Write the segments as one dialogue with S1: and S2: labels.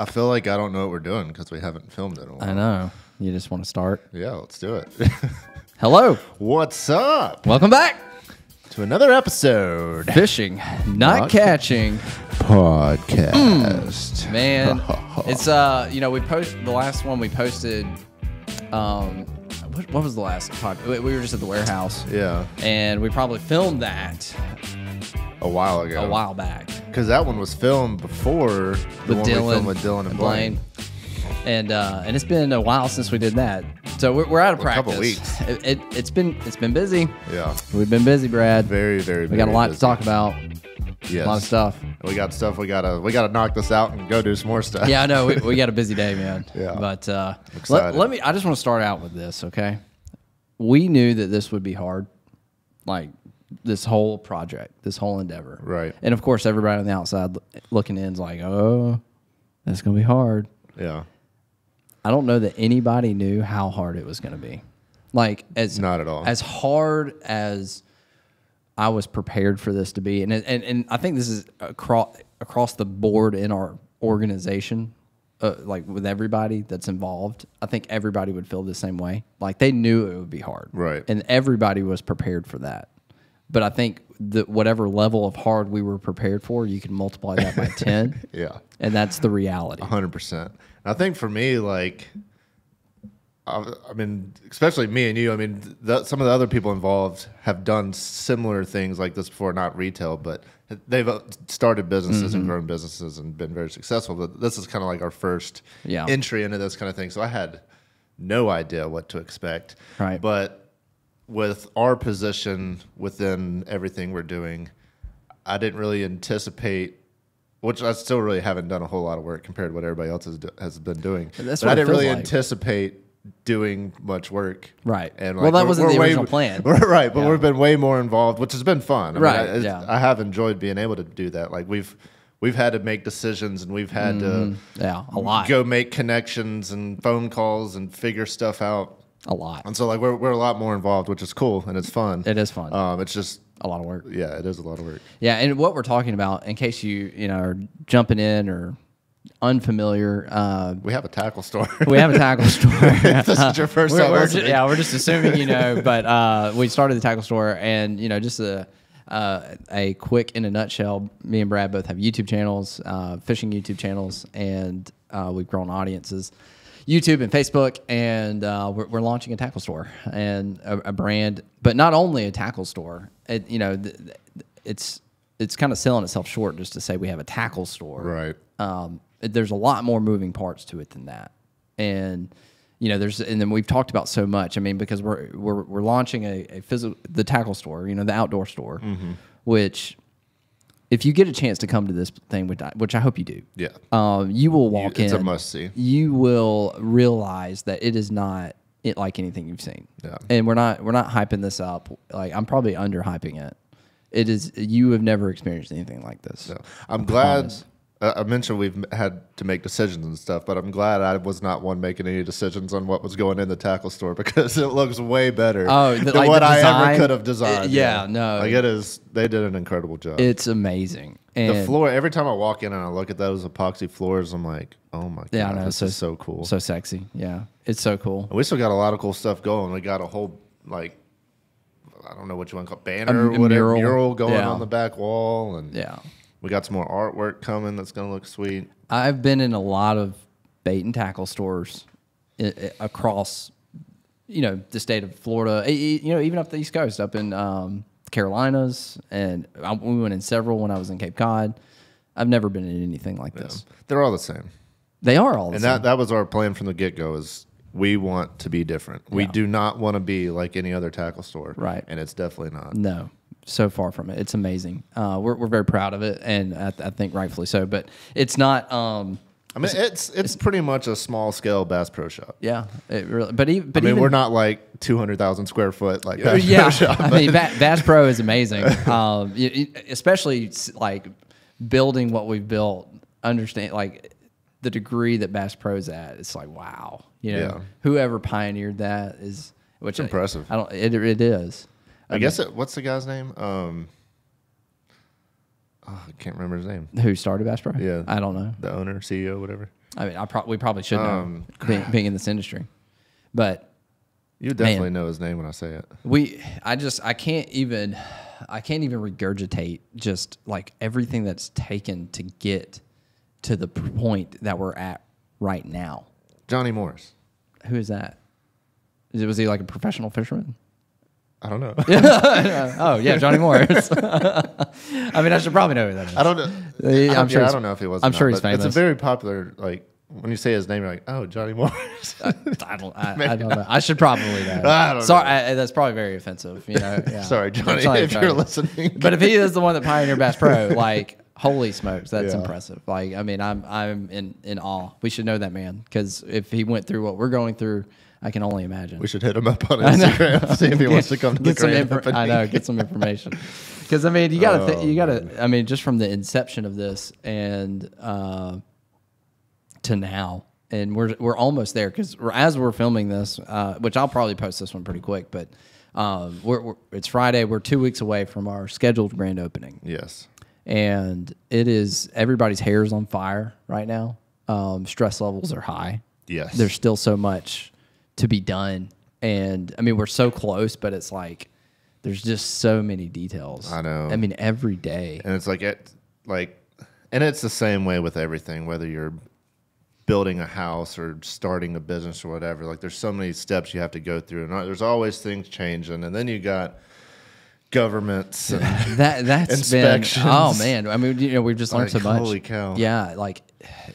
S1: I feel like I don't know what we're doing because we haven't filmed it in a while.
S2: I know. You just want to start.
S1: Yeah, let's do it.
S2: Hello.
S1: What's up?
S2: Welcome back.
S1: To another episode.
S2: Fishing, not catching.
S1: Podcast.
S2: Man, it's uh, you know, we post the last one we posted. Um, what, what was the last pod? We we were just at the warehouse,
S1: Yeah,
S2: and we probably filmed that
S1: a while ago.
S2: a while back
S1: Because that one was filmed before the
S2: with
S1: one we
S2: Dylan,
S1: filmed with Dylan and Blaine.
S2: And uh, and it's been a while since we did that, so we're, we're out of practice.
S1: A couple weeks.
S2: It, it, it's been it's been busy.
S1: Yeah,
S2: We've been busy, Brad.
S1: very, very.
S2: we got a lot to talk about.
S1: Yes.
S2: A lot of stuff.
S1: We got stuff. We gotta. We gotta knock this out and go do some more stuff.
S2: Yeah, I know. We, we got a busy day, man.
S1: Yeah.
S2: But uh, let, let me, I just want to start out with this, okay? We knew that this would be hard, like this whole project, this whole endeavor.
S1: Right.
S2: And of course, everybody on the outside looking in is like, oh, that's going to be hard.
S1: Yeah.
S2: I don't know that anybody knew how hard it was going to be. Like, as
S1: Not at all.
S2: As hard as I was prepared for this to be, and and, and I think this is across across the board in our organization, uh, like with everybody that's involved. I think everybody would feel the same way. Like they knew it would be hard,
S1: Right.
S2: And everybody was prepared for that. But I think that whatever level of hard we were prepared for, you can multiply that by ten,
S1: Yeah.
S2: and that's the reality.
S1: hundred percent. I think for me, like, I, I mean, especially me and you. I mean, the, some of the other people involved have done similar things like this before, not retail, but they've uh, started businesses
S2: Mm-hmm.
S1: and grown businesses and been very successful. But this is kind of like our first
S2: Yeah.
S1: entry into this kind of thing. So I had no idea what to expect.
S2: Right.
S1: But with our position within everything we're doing, I didn't really anticipate, which I still really haven't done a whole lot of work compared to what everybody else has, do, has been doing.
S2: That's
S1: but I didn't really
S2: like.
S1: anticipate doing much work.
S2: Right.
S1: And
S2: Well, that wasn't the
S1: way-
S2: original plan.
S1: right. But
S2: Yeah.
S1: we've been way more involved, which has been fun. I mean,
S2: Right,
S1: I,
S2: yeah.
S1: I have enjoyed being able to do that. Like we've we've had to make decisions and we've had to mm-hmm.
S2: Yeah, a lot,
S1: go make connections and phone calls and figure stuff out.
S2: A lot.
S1: And so like we're we're a lot more involved, which is cool and it's fun.
S2: It is fun.
S1: Um, it's just
S2: a lot of work.
S1: yeah, it is a lot of work.
S2: Yeah, and what we're talking about, in case you you know are jumping in or unfamiliar, uh,
S1: We have a tackle store.
S2: we have a tackle store.
S1: this is your 1st
S2: We're-
S1: time
S2: we're yeah, we're just assuming you know, but uh, we started the tackle store, and you know, just a uh, a quick in a nutshell. Me and Brad both have YouTube channels, uh, fishing YouTube channels, and uh, we've grown audiences. YouTube and Facebook, and uh, we're, we're launching a tackle store and a, a brand, but not only a tackle store. It, you know, th- th- it's it's kind of selling itself short just to say we have a tackle store
S1: Right.
S2: um, it- there's a lot more moving parts to it than that. And you know, there's and then we've talked about so much. I mean, because we're we're we're launching a, a physical the tackle store, you know, the outdoor store,
S1: Mm-hmm.
S2: which if you get a chance to come to this thing, which I, which I hope you do,
S1: Yeah.
S2: um, you will walk
S1: it's
S2: in.
S1: It's a must see.
S2: You will realize that it is not it like anything you've seen.
S1: Yeah.
S2: And we're not we're not hyping this up. Like I'm probably under hyping it. It is you have never experienced anything like this.
S1: I'm glad.
S2: promise.
S1: Uh, I mentioned we've had to make decisions and stuff, but I'm glad I was not one making any decisions on what was going in the tackle store because it looks way better
S2: Oh, the-
S1: than
S2: like
S1: what I ever could have designed.
S2: Uh, yeah, no.
S1: like it is. They did an incredible job.
S2: It's amazing. And
S1: the floor. Every time I walk in and I look at those epoxy floors, I'm like, oh my god,
S2: Yeah, know.
S1: this
S2: so,
S1: is so cool.
S2: So sexy. Yeah. It's so cool.
S1: And we still got a lot of cool stuff going. We got a whole like I don't know what you want to call it, banner
S2: A
S1: or whatever
S2: mural.
S1: mural going
S2: Yeah.
S1: on the back wall, and
S2: Yeah.
S1: We got some more artwork coming that's gonna look sweet.
S2: I've been in a lot of bait and tackle stores across, you know, the state of Florida, you know, even up the East Coast, up in um, Carolinas. And I, we went in several when I was in Cape Cod. I've never been in anything like this.
S1: They're all the same,
S2: They are all the
S1: and
S2: same.
S1: that that was our plan from the get go. Is we want to be different. We
S2: Yeah.
S1: do not want to be like any other tackle store,
S2: Right.
S1: And it's definitely not.
S2: No, so far from it. It's amazing. Uh, we're, we're very proud of it, and I, I think rightfully so. But it's not. Um,
S1: I mean, it's it's pretty much a small scale Bass Pro Shop.
S2: yeah, it really. But even.
S1: I mean,
S2: even,
S1: we're not like two hundred thousand square foot like Bass
S2: yeah,
S1: Pro Shop.
S2: I mean, Bass Pro is amazing. Um, especially like building what we've built. Understand like the degree that Bass Pro's at. It's like wow. You know,
S1: Yeah.
S2: whoever pioneered that is which I-
S1: impressive.
S2: I, don't. It, it is.
S1: I guess it. What's the guy's name? Um, Oh, I can't remember his name.
S2: Who started Bass Pro?
S1: Yeah.
S2: I don't know.
S1: The owner, CEO, whatever.
S2: I mean, I pro- we probably should know
S1: Um,
S2: being, being in this industry, but
S1: You definitely know his name when I say it.
S2: we I just I can't even I can't even regurgitate just like everything that's taken to get to the point that we're at right now.
S1: Johnny Morris.
S2: Who is that? Is it, was he like a professional fisherman?
S1: I don't know.
S2: oh yeah, Johnny Morris. I mean, I should probably know who that is.
S1: I don't know.
S2: Yeah, I'm sure
S1: yeah, I don't know if he was.
S2: I'm
S1: not,
S2: sure he's
S1: famous. It's a very popular like when you say his name, you're like, oh, Johnny Morris.
S2: Uh, I don't. I, I don't know. I should probably know.
S1: I don't
S2: Sorry, I, that's probably very offensive. You know. Yeah.
S1: Sorry, Johnny,
S2: Johnny,
S1: if
S2: Johnny.
S1: you're listening.
S2: But if he is the one that pioneered Bass Pro, like holy smokes, that's
S1: Yeah.
S2: impressive. Like I mean, I'm I'm in in awe. We should know that man because if he went through what we're going through, I can only imagine.
S1: we should hit him up on Instagram, see if he wants to come to the
S2: get some
S1: grand
S2: infor- I know, get some information. Because I mean, you gotta, th-
S1: Oh,
S2: you gotta. I mean, just from the inception of this and uh, to now, and we're we're almost there. Because as we're filming this, uh, which I'll probably post this one pretty quick, but um, we're, we're it's Friday. We're two weeks away from our scheduled grand opening
S1: Yes.
S2: and it is everybody's hair is on fire right now. Um, stress levels are high.
S1: Yes.
S2: there's still so much to be done, and I mean we're so close, but it's like there's just so many details.
S1: I know.
S2: I mean every day.
S1: and it's like it like and it's the same way with everything whether you're building a house or starting a business or whatever like there's so many steps you have to go through and there's always things changing and then you got governments and
S2: That that's been oh man. I mean you know we've just learned
S1: Like,
S2: so much.
S1: holy cow.
S2: Yeah, like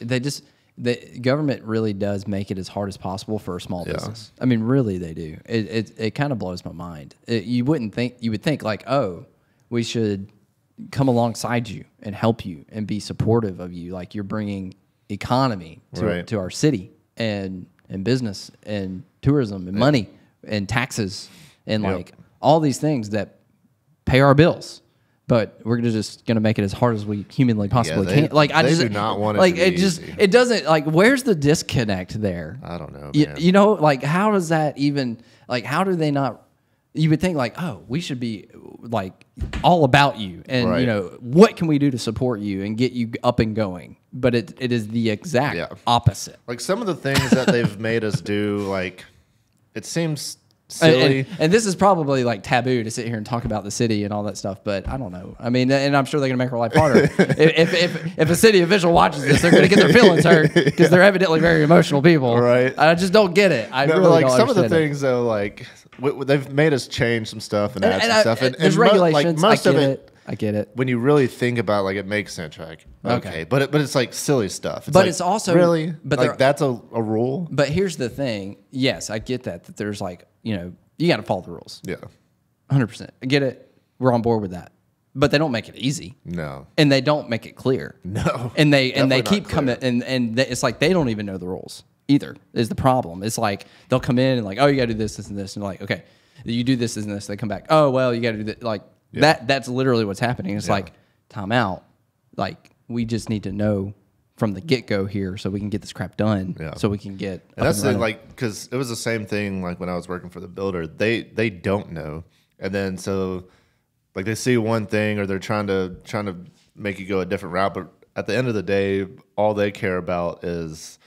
S2: they just the government really does make it as hard as possible for a small
S1: Yeah.
S2: business. I mean, really, they do. It it, it kind of blows my mind. It, you wouldn't think you would think like, oh, we should come alongside you and help you and be supportive of you. Like you're bringing economy to
S1: Right.
S2: to our city and and business and tourism and money and taxes and
S1: Yep.
S2: like all these things that pay our bills. But we're gonna just gonna make it as hard as we humanly possibly
S1: they-
S2: can. Like I just
S1: do not want it
S2: like
S1: to
S2: it just
S1: easy.
S2: it doesn't like where's the disconnect there?
S1: i don't know
S2: You, you know, like how does that even like how do they not? You would think like, oh, we should be like all about you, and you know what can we do to support you and get you up and going? But it it is the exact
S1: Yeah.
S2: opposite.
S1: like some of the things that they've made us do like it seems silly
S2: and, and this is probably like taboo to sit here and talk about the city and all that stuff, but I don't know. I mean, and I'm sure they're gonna make our life harder. if, if if a city official watches this, they're gonna get their feelings hurt because they're evidently very emotional people.
S1: Right.
S2: I just don't get it. I
S1: No,
S2: really
S1: like some of the
S2: it.
S1: things though like w- w- they've made us change some stuff and,
S2: And,
S1: add
S2: and
S1: some
S2: I-
S1: stuff uh, and,
S2: there's
S1: and mo-
S2: regulations.
S1: like most of
S2: it. I get it.
S1: when you really think about it, like it makes sense like okay,
S2: Okay.
S1: but it, but it's like silly stuff
S2: But
S1: like,
S2: it's also-
S1: really
S2: but
S1: like that's a, a rule
S2: But here's the thing. Yes, I get that. That there's like you know you got to follow the rules.
S1: yeah
S2: 100. percent I get it. We're on board with that. But they don't make it easy,
S1: no
S2: and they don't make it clear.
S1: no
S2: and they and they keep coming and and they, it's like they don't even know the rules either is the problem it's like they'll come in and like oh you gotta do this this and this and like okay you do this this and this they come back oh well you gotta do that like that that's literally what's happening it's like time out like we just need to know from the get-go here so we can get this crap done
S1: Yeah.
S2: so we can get
S1: And that's the
S2: running.
S1: like because it was the same thing like when I was working for the builder. They they don't know, and then so like they see one thing or they're trying to trying to make you go a different route, but at the end of the day, all they care about is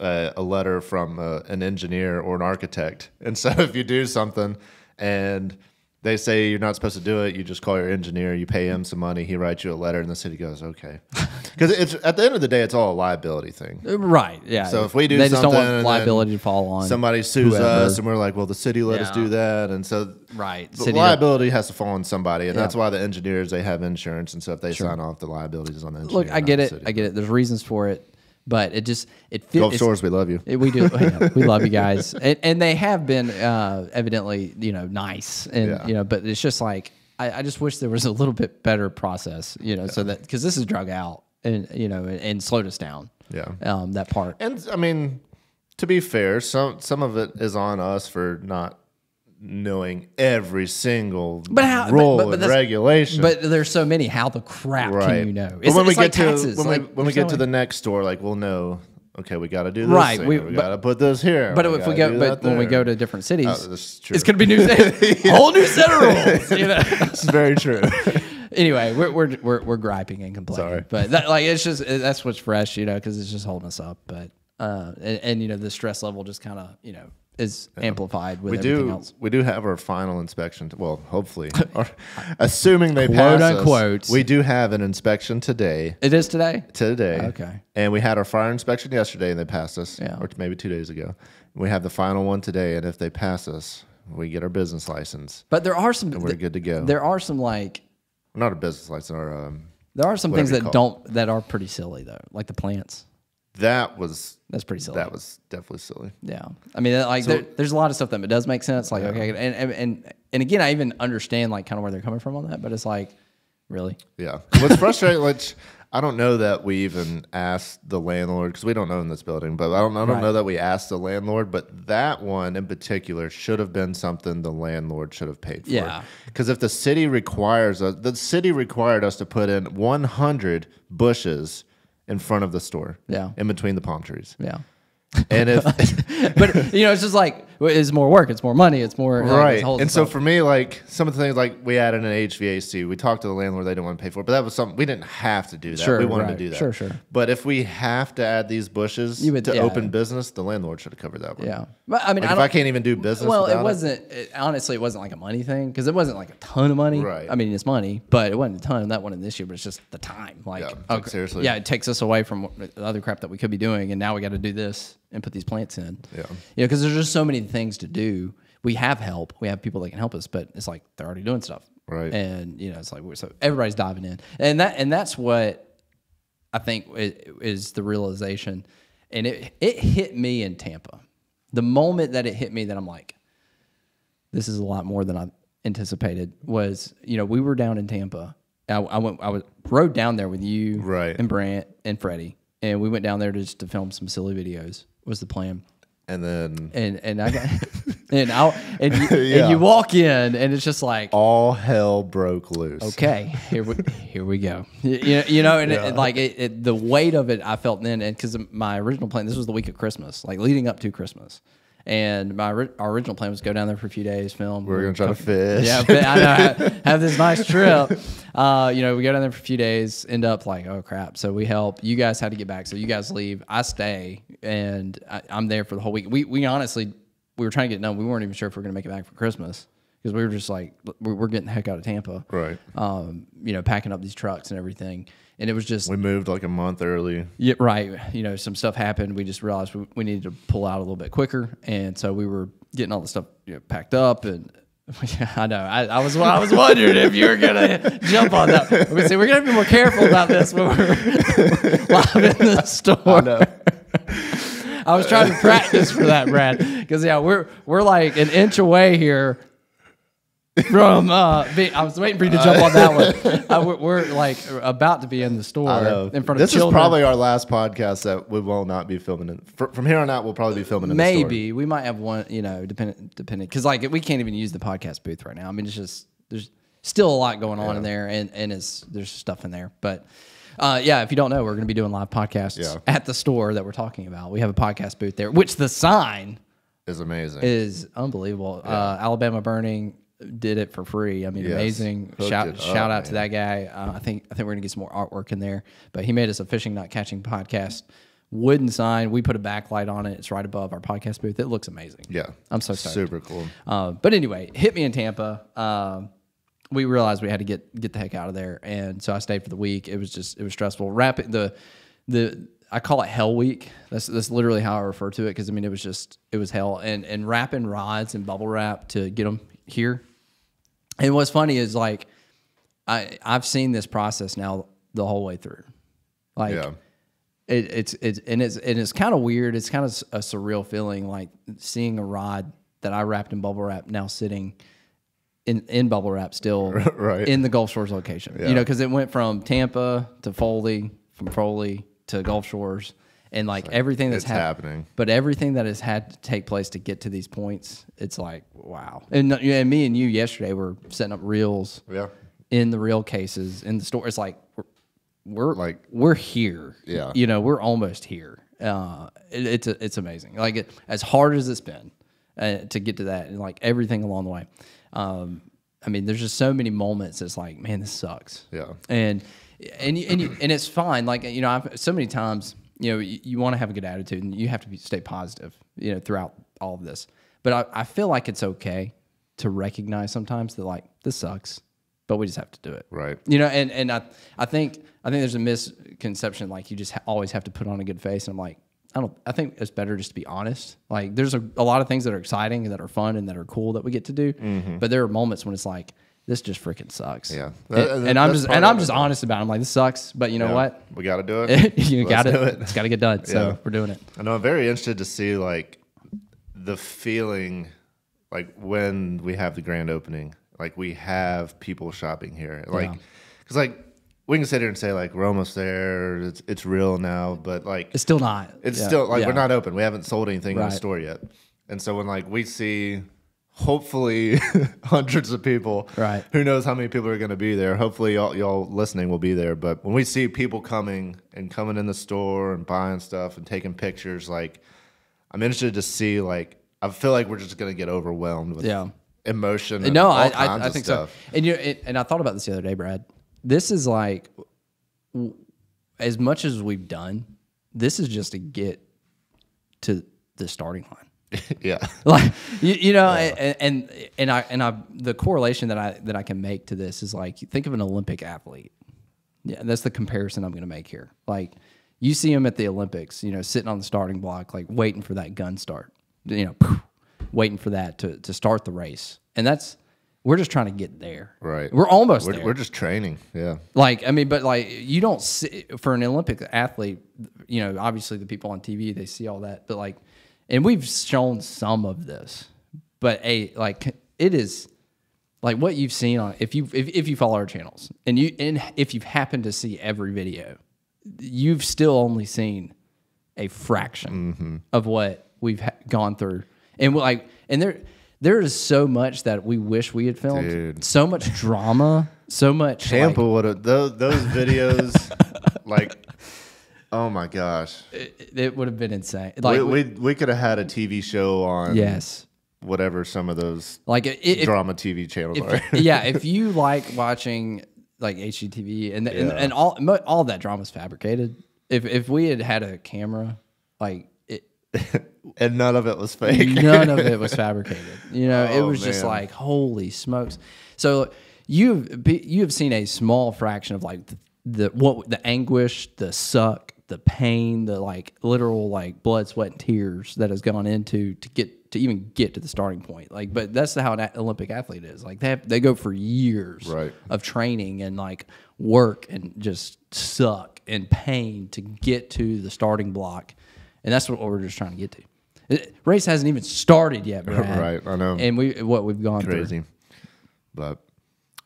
S1: uh, a letter from uh, an engineer or an architect. And so if you do something and they say you're not supposed to do it, you just call your engineer, you pay him some money, he writes you a letter, and the city goes okay. Because it's at the end of the day, it's all a liability thing.
S2: Uh, right yeah
S1: So if we do
S2: they just don't want liability to fall on
S1: somebody sues
S2: whoever.
S1: us and we're like, well, the city let us do that. And so
S2: Right.
S1: the
S2: City-
S1: liability has to fall on somebody. And that's why the engineers, they have insurance. And so if they sign off, the liability is on the engineer.
S2: look i get it i get it there's reasons for it but it just it feels
S1: Gulf Shores, we love you.
S2: It- We do. yeah, we love you guys, and, and they have been uh, evidently, you know, nice, and
S1: Yeah.
S2: you know, but it's just like I, I just wish there was a little bit better process, you know, so that because this is drug out and you know and, and slowed us down.
S1: Yeah.
S2: um, that part.
S1: And I mean, to be fair, some some of it is on us for not knowing every single
S2: But how- but-
S1: rule
S2: but- but
S1: and regulation.
S2: But there's so many. How the crap
S1: right.
S2: can you know?
S1: But when we
S2: like
S1: get
S2: taxes.
S1: to when
S2: like,
S1: we when we get to the next store, like we'll know. Okay, we got to do this.
S2: Right,
S1: thing,
S2: we-
S1: we, got to put this here.
S2: But if we go, but when we go to different cities,
S1: Oh, this is true.
S2: it's going to be new, whole new set of rules. You know.
S1: It's very true.
S2: anyway, we're, we're we're we're griping and complaining,
S1: Sorry.
S2: but that, like it's just that's what's fresh, you know, because it's just holding us up. But uh, and, and you know the stress level just kind of you know is amplified with
S1: We
S2: everything
S1: do.
S2: else.
S1: We do have our final inspection. well, hopefully, or, assuming they
S2: Quote,
S1: pass us,
S2: unquote.
S1: we do have an inspection today.
S2: It is today.
S1: Today.
S2: Okay.
S1: And we had our fire inspection yesterday, and they passed us.
S2: Yeah.
S1: Or maybe two days ago. We have the final one today, and if they pass us, we get our business license.
S2: But there are some.
S1: We're good to go.
S2: There are some like
S1: Not a business license. Our um,
S2: there are some things that don't that are pretty silly though, like the plants.
S1: That was
S2: That's pretty silly.
S1: that was definitely silly.
S2: Yeah, I mean, like there, there's a lot of stuff that does make sense. Like, okay, and, and and and again, I even understand like kind of where they're coming from on that, but it's like, really,
S1: Yeah. What's frustrating, which I don't know that we even asked the landlord because we don't own this building, but I don't, I don't
S2: Right.
S1: know that we asked the landlord. But that one in particular should have been something the landlord should have paid for.
S2: Yeah.
S1: Because if the city requires us, the city required us to put in 100 bushes in front of the store.
S2: Yeah.
S1: In between the palm trees.
S2: yeah.
S1: And if
S2: But you know, it's just like it's more work, it's more money, it's more
S1: right.
S2: whole
S1: And so for me, like some of the things, like we added an HVAC. We talked to the landlord; they didn't want to pay for it, but that was something we didn't have to do that.
S2: Sure,
S1: we wanted
S2: right.
S1: to do that.
S2: Sure, sure.
S1: But if we have to add these bushes
S2: You would-
S1: to
S2: yeah.
S1: open business, the landlord should have covered that one.
S2: yeah, but I mean,
S1: Like
S2: I
S1: if I can't even do business,
S2: well, it wasn't it, honestly, it wasn't like a money thing because it wasn't like a ton of money.
S1: Right.
S2: I mean, it's money, but it wasn't a ton. Of that one in this year, but it's just the time. Like,
S1: Yeah, like,
S2: okay,
S1: seriously.
S2: yeah, it takes us away from the other crap that we could be doing, and now we got to do this and put these plants in.
S1: Yeah.
S2: you know, because there's just so many things to do. We have help, we have people that can help us, but it's like they're already doing stuff,
S1: Right.
S2: And you know, it's like so everybody's diving in, and that and that's what I think is the realization, and it it hit me in Tampa. The moment that it hit me, that I'm like, this is a lot more than I anticipated. Was you know we were down in Tampa. I, I went I was rode down there with you,
S1: Right.
S2: and Brant and Freddie, and we went down there just to film some silly videos. Was the plan,
S1: And then
S2: and and I got and I and you,
S1: Yeah.
S2: and you walk in, and it's just like
S1: all hell broke loose.
S2: okay, here we here we go. You, know, you know, and it, like it, it, the weight of it, I felt then, and because my original plan, this was the week of Christmas, like leading up to Christmas, and my our original plan was to go down there for a few days, film.
S1: We're gonna try to fish.
S2: Yeah, but I know. Have, this nice trip. Uh, you know, we go down there for a few days, end up like, oh crap. So we help. You guys had to get back. So you guys leave. I stay, and I, I'm there for the whole week. We we honestly we were trying to get done. We weren't even sure if we are gonna make it back for Christmas because we were just like, we're, we're getting the heck out of Tampa.
S1: Right.
S2: Um, you know, packing up these trucks and everything, and it was just
S1: We moved like a month early.
S2: yeah, right. You know, some stuff happened. We just realized we, we needed to pull out a little bit quicker, and so we were getting all the stuff you know, packed up. And I know I, I was I was wondering if you were gonna jump on that. We say we're gonna be more careful about this when we're live in the store. I was trying to practice for that, Brad, because yeah, we're we're like an inch away here from. Uh, be, I was waiting for you to jump on that one. Uh, we're, we're like about to be in the store in front of
S1: this
S2: children.
S1: is probably our last podcast that we will not be filming. In, fr- from here on out, we'll probably be filming in the store.
S2: Maybe we might have one, you know, depending, depending, because like we can't even use the podcast booth right now. I mean, it's just there's still a lot going on in there, and and it's there's stuff in there. But uh, yeah, if you don't know, we're going to be doing live podcasts
S1: Yeah.
S2: at the store that we're talking about. We have a podcast booth there, which the sign
S1: is amazing.
S2: is unbelievable. Uh, Alabama Burning did it for free. I mean,
S1: Yes.
S2: amazing.
S1: Hooked
S2: Shout shout
S1: up,
S2: out to that guy. Uh, I think I think we're gonna get some more artwork in there. But he made us a fishing not catching podcast wooden sign. We put a backlight on it. It's right above our podcast booth. It looks amazing.
S1: yeah,
S2: I'm so stoked.
S1: super cool.
S2: Uh, but anyway, hit me in Tampa. Um, we realized we had to get get the heck out of there, and so I stayed for the week. It was just it was stressful. Rapid the the I call it Hell Week. That's that's literally how I refer to it because I mean it was just it was hell and and wrapping rods and bubble wrap to get them here. And what's funny is like I I've seen this process now the whole way through. Like
S1: Yeah.
S2: it, it's it's and it's and it's kind of weird. It's kind of a surreal feeling, like seeing a rod that I wrapped in bubble wrap now sitting in in bubble wrap still
S1: Right.
S2: in the Gulf Shores location. You know, because it went from Tampa to Foley, from Foley to Gulf Shores, and like, everything that's hap-
S1: happening.
S2: But everything that has had to take place to get to these points, it's like wow. And, and me and you yesterday were setting up reels
S1: Yeah.
S2: in the reel cases in the store. It's like we're, we're
S1: Like-
S2: we're here.
S1: Yeah.
S2: you know, we're almost here. Uh, it, it's it's amazing. Like it, as hard as it's been uh, to get to that, and like everything along the way. Um, I mean, there's just so many moments. It's like, man, this sucks.
S1: Yeah.
S2: And and you, and you, and it's fine. Like you know, I've, so many times, you know, you, you want to have a good attitude and you have to be, stay positive, you know, throughout all of this. But I, I feel like it's okay to recognize sometimes that like this sucks, but we just have to do it.
S1: Right.
S2: You know, and and I I think I think there's a misconception like you just ha- always have to put on a good face. And I'm like, I don't. I think it's better just to be honest. Like, there's a, a lot of things that are exciting, that are fun, and that are cool that we get to do. Mm-hmm. But there are moments when it's like, this just freaking sucks.
S1: Yeah.
S2: and,
S1: That-
S2: and I'm just and I'm just honest about. it. I'm like, this sucks, but you know
S1: Yeah.
S2: what?
S1: We got to do it.
S2: you
S1: Let's
S2: got
S1: do
S2: it. It's got to get done. So
S1: Yeah.
S2: we're doing it.
S1: I know. I'm very interested to see like the feeling, like when we have the grand opening, like we have people shopping here, like
S2: Yeah.
S1: because like we can sit here and say like we're almost there, it's it's real now, but like
S2: It's still not.
S1: it's
S2: Yeah.
S1: still like
S2: Yeah.
S1: we're not open. We haven't sold anything in the store yet, and so when like we see. Hopefully, hundreds of people.
S2: Right.
S1: Who knows how many people are going to be there? Hopefully, y'all, y'all listening will be there. But when we see people coming and coming in the store and buying stuff and taking pictures, like I'm interested to see. Like I feel like we're just going to get overwhelmed with
S2: Yeah.
S1: emotion. And
S2: No, I, I, I think
S1: stuff.
S2: so. And you and I thought about this the other day, Brad. This is like as much as we've done. This is just to get to the starting line.
S1: yeah,
S2: like you, you know and, and and i and i the correlation that i that i can make to this is like think of an olympic athlete. Yeah that's the comparison i'm going to make here. Like you see them at the olympics you know sitting on the starting block like waiting for that gun start you know waiting for that to to start the race. And that's we're just trying to get there.
S1: Right.
S2: we're almost
S1: We're,
S2: there.
S1: we're just training. Yeah,
S2: like I mean, but like you don't see for an Olympic athlete, you know, obviously the people on TV they see all that, but like, and we've shown some of this, but a like it is like what you've seen on if you if, if you follow our channels and you and if you've happened to see every video, you've still only seen a fraction mm-hmm. of what we've ha- gone through, and like and there there is so much that we wish we had filmed,
S1: Dude.
S2: so much drama, so much like,
S1: Tampa would have those those videos. like, oh my gosh,
S2: it, it would have been insane. Like,
S1: we, we we could have had a TV show on.
S2: yes,
S1: whatever some of those
S2: like it, it,
S1: drama TV channels are.
S2: if, yeah. If you like watching like HGTV and and,
S1: Yeah.
S2: and all all that drama is fabricated. If if we had had a camera, like it,
S1: and none of it was fake.
S2: none of it was fabricated. You know, it
S1: Oh,
S2: was just like holy smokes. So you've you have seen a small fraction of like the, the what the anguish, the suck, the pain, the like literal like blood, sweat, and tears that has gone into to get to even get to the starting point. Like, but that's how an Olympic athlete is. Like they have, they go for years
S1: Right.
S2: of training and like work and just suck and pain to get to the starting block, and that's what we're just trying to get to. It, race hasn't even started yet, Brad.
S1: Right, I know.
S2: And we what we've gone through.
S1: Crazy, but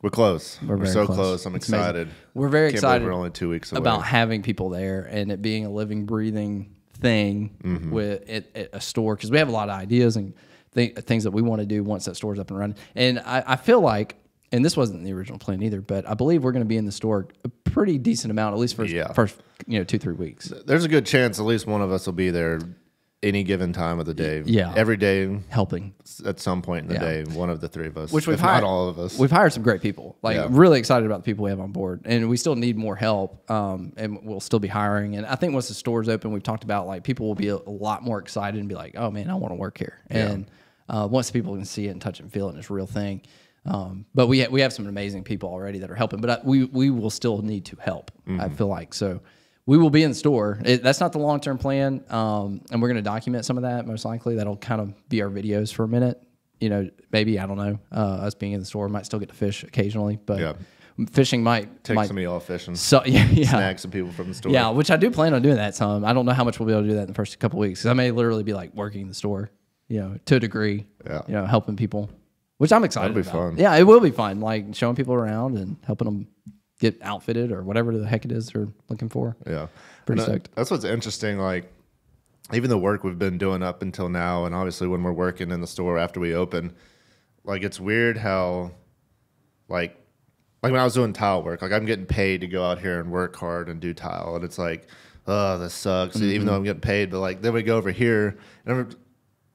S1: we're close. We're,
S2: very
S1: so
S2: close.
S1: close. I'm
S2: It's amazing.
S1: excited.
S2: We're very
S1: Can't
S2: excited
S1: We're only two weeks away.
S2: about having people there and it being a living, breathing thing
S1: Mm-hmm.
S2: with at a store because we have a lot of ideas and th- things that we want to do once that store's up and running. And I, I feel like, and this wasn't the original plan either, but I believe we're going to be in the store a pretty decent amount, at least for
S1: Yeah.
S2: first you know two three weeks.
S1: There's a good chance at least one of us will be there any given time of the day.
S2: Yeah.
S1: every day
S2: Helping,
S1: at some point in the
S2: Yeah.
S1: day, one of the three of us,
S2: which we've
S1: if
S2: hired,
S1: not all of us.
S2: We've hired some great people. Like
S1: Yeah.
S2: really excited about the people we have on board, and we still need more help. Um, and we'll still be hiring. And I think once the stores open, we've talked about like people will be a, a lot more excited and be like, "Oh man, I want to work here." And uh, once people can see it and touch it and feel it, and it's a real thing. Um, but we ha- we have some amazing people already that are helping. But I, we we will still need to help.
S1: Mm-hmm.
S2: I feel like so. We will be in the store. It, that's not the long term plan, um, and we're going to document some of that most likely. That'll kind of be our videos for a minute. You know, maybe I don't know. Uh, us being in the store might still get to fish occasionally, but
S1: Yeah.
S2: fishing might
S1: Take
S2: might
S1: some of y'all fishing,
S2: so yeah yeah
S1: snag some people from the store.
S2: yeah. Which I do plan on doing that some. I don't know how much we'll be able to do that in the first couple weeks. 'cause I may literally be like working the store, you know, to a degree.
S1: Yeah.
S2: You know, helping people, which I'm excited
S1: That'll be
S2: about.
S1: fun.
S2: Yeah, it will be fun. Like showing people around and helping them get outfitted or whatever the heck it is they're looking for.
S1: Yeah.
S2: Pretty
S1: And
S2: stoked.
S1: That's what's interesting. Like, even the work we've been doing up until now, and obviously when we're working in the store after we open, like, it's weird how, like, like when I was doing tile work, like, I'm getting paid to go out here and work hard and do tile. And it's like, oh, this sucks, even
S2: Mm-hmm.
S1: though I'm getting paid. But, like, then we go over here and we're,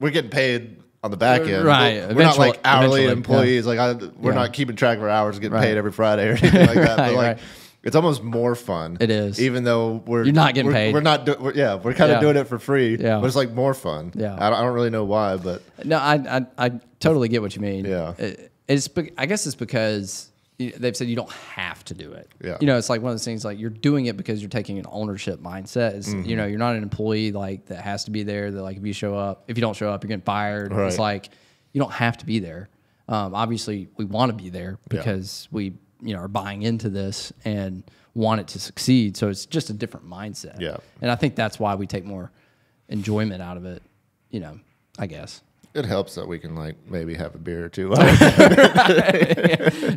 S1: we're getting paid on the back end.
S2: Right,
S1: We're, not like hourly
S2: yeah.
S1: employees. Like I, we're
S2: Yeah.
S1: not keeping track of our hours, getting
S2: Right.
S1: paid every Friday or anything like that.
S2: Right,
S1: but like,
S2: right.
S1: it's almost more fun.
S2: It is.
S1: even though we're
S2: You're not getting
S1: we're,
S2: paid.
S1: We're not. Do, we're, yeah, we're kind of
S2: Yeah.
S1: doing it for free.
S2: Yeah.
S1: but it's like more fun.
S2: Yeah.
S1: I don't, I don't really know why, but
S2: No, I, I I totally get what you mean.
S1: Yeah.
S2: It- it's I guess it's because they've said you don't have to do it.
S1: Yeah.
S2: You know, it's like one of those things like you're doing it because you're taking an ownership mindset. It's,
S1: Mm-hmm.
S2: You know, you're not an employee like that has to be there. That like if you show up, if you don't show up, you're getting fired. It's like you don't have to be there. Um, obviously, we want to be there because we you know are buying into this and want it to succeed. So it's just a different mindset.
S1: Yeah.
S2: And I think that's why we take more enjoyment out of it. You know, I guess.
S1: It helps that we can like maybe have a beer or two.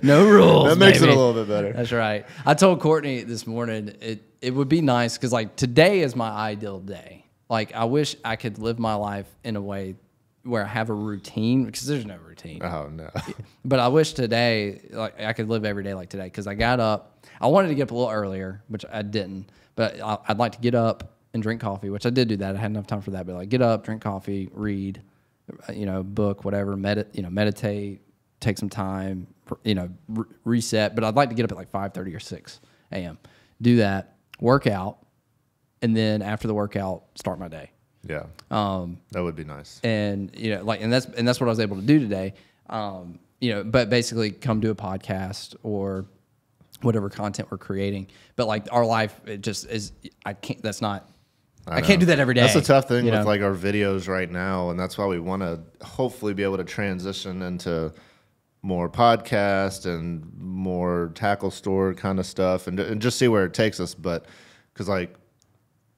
S2: No rules.
S1: that makes it a little bit better.
S2: That's right. I told Courtney this morning it it would be nice because like today is my ideal day. Like I wish I could live my life in a way where I have a routine because there's no routine.
S1: Oh no.
S2: But I wish today like I could live every day like today because I got up. I wanted to get up a little earlier, which I didn't. But I, I'd like to get up and drink coffee, which I did do that. I had enough time for that. But like get up, drink coffee, read, you know, book, whatever, medit, you know, meditate, take some time, you know, re- reset. But I'd like to get up at like five thirty or six a.m. Do that, work out, and then after the workout, start my day
S1: Yeah. Um, that would be nice.
S2: and you know like and that's and that's what I was able to do today. Um, you know, but basically come do a podcast or whatever content we're creating. But like our life, it just is. I can't. That's not. I, can't do that every day.
S1: That's a tough thing with
S2: know?
S1: like our videos right now, and that's why we want to hopefully be able to transition into more podcast and more tackle store kind of stuff, and, and just see where it takes us. But because like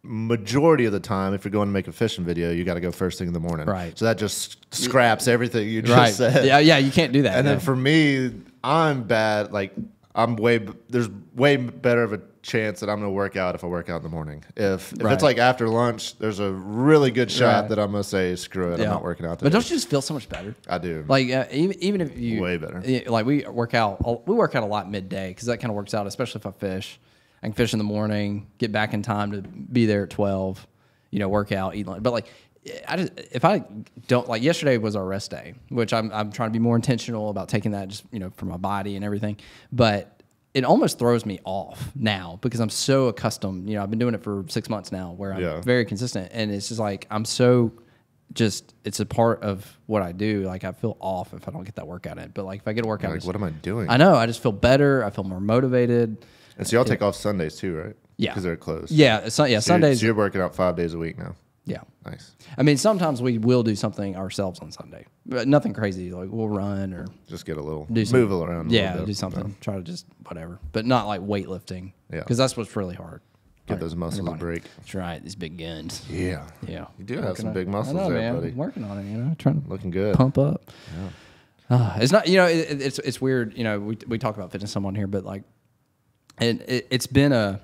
S1: majority of the time, if you're going to make a fishing video, you got to go first thing in the morning,
S2: Right.
S1: So that just scraps everything you just
S2: right.
S1: said.
S2: Yeah, yeah. You can't do that.
S1: And then for me, I'm bad. Like I'm way. There's way better of a chance that I'm gonna work out if I work out in the morning. If if
S2: Right.
S1: it's like after lunch, there's a really good shot
S2: Right.
S1: that I'm gonna say screw it. I'm not working out. Today.
S2: But don't you just feel so much better?
S1: I do.
S2: Like uh, even even if you
S1: Way better.
S2: Like we work out, we work out a lot midday because that kind of works out. Especially if I fish, I can fish in the morning, get back in time to be there at twelve. You know, work out, eat lunch. But like, I just if I don't like yesterday was our rest day, which I'm I'm trying to be more intentional about taking that just you know for my body and everything. But it almost throws me off now because I'm so accustomed. You know, I've been doing it for six months now, where I'm
S1: Yeah.
S2: very consistent, and it's just like I'm so just it's a part of what I do. Like I feel off if I don't get that workout in. But like if I get a workout,
S1: like,
S2: it's-
S1: what am I doing?
S2: I know I just feel better. I feel more motivated.
S1: and so y'all take off Sundays too, right?
S2: Yeah.
S1: because they're closed.
S2: Yeah, it's yeah.
S1: So you're-
S2: Sundays.
S1: So you're working out five days a week now.
S2: Yeah.
S1: Nice.
S2: I mean, sometimes we will do something ourselves on Sunday, but nothing crazy. Like we'll run or
S1: Just get a little
S2: do some,
S1: move around.
S2: Yeah, do something. Try to just whatever, but not like weightlifting.
S1: Yeah.
S2: because that's what's really hard.
S1: Get
S2: Like,
S1: those muscles a break.
S2: That's right. These big guns.
S1: Yeah.
S2: Yeah,
S1: You do have
S2: Working
S1: some
S2: on-
S1: big muscles
S2: know,
S1: there,
S2: man.
S1: buddy.
S2: I'm working on it. You know, trying to
S1: Looking good.
S2: pump up. Ah, it's not, you know, it- it's it's weird. You know, we we talk about fitness someone here, but like, and it, it's been a,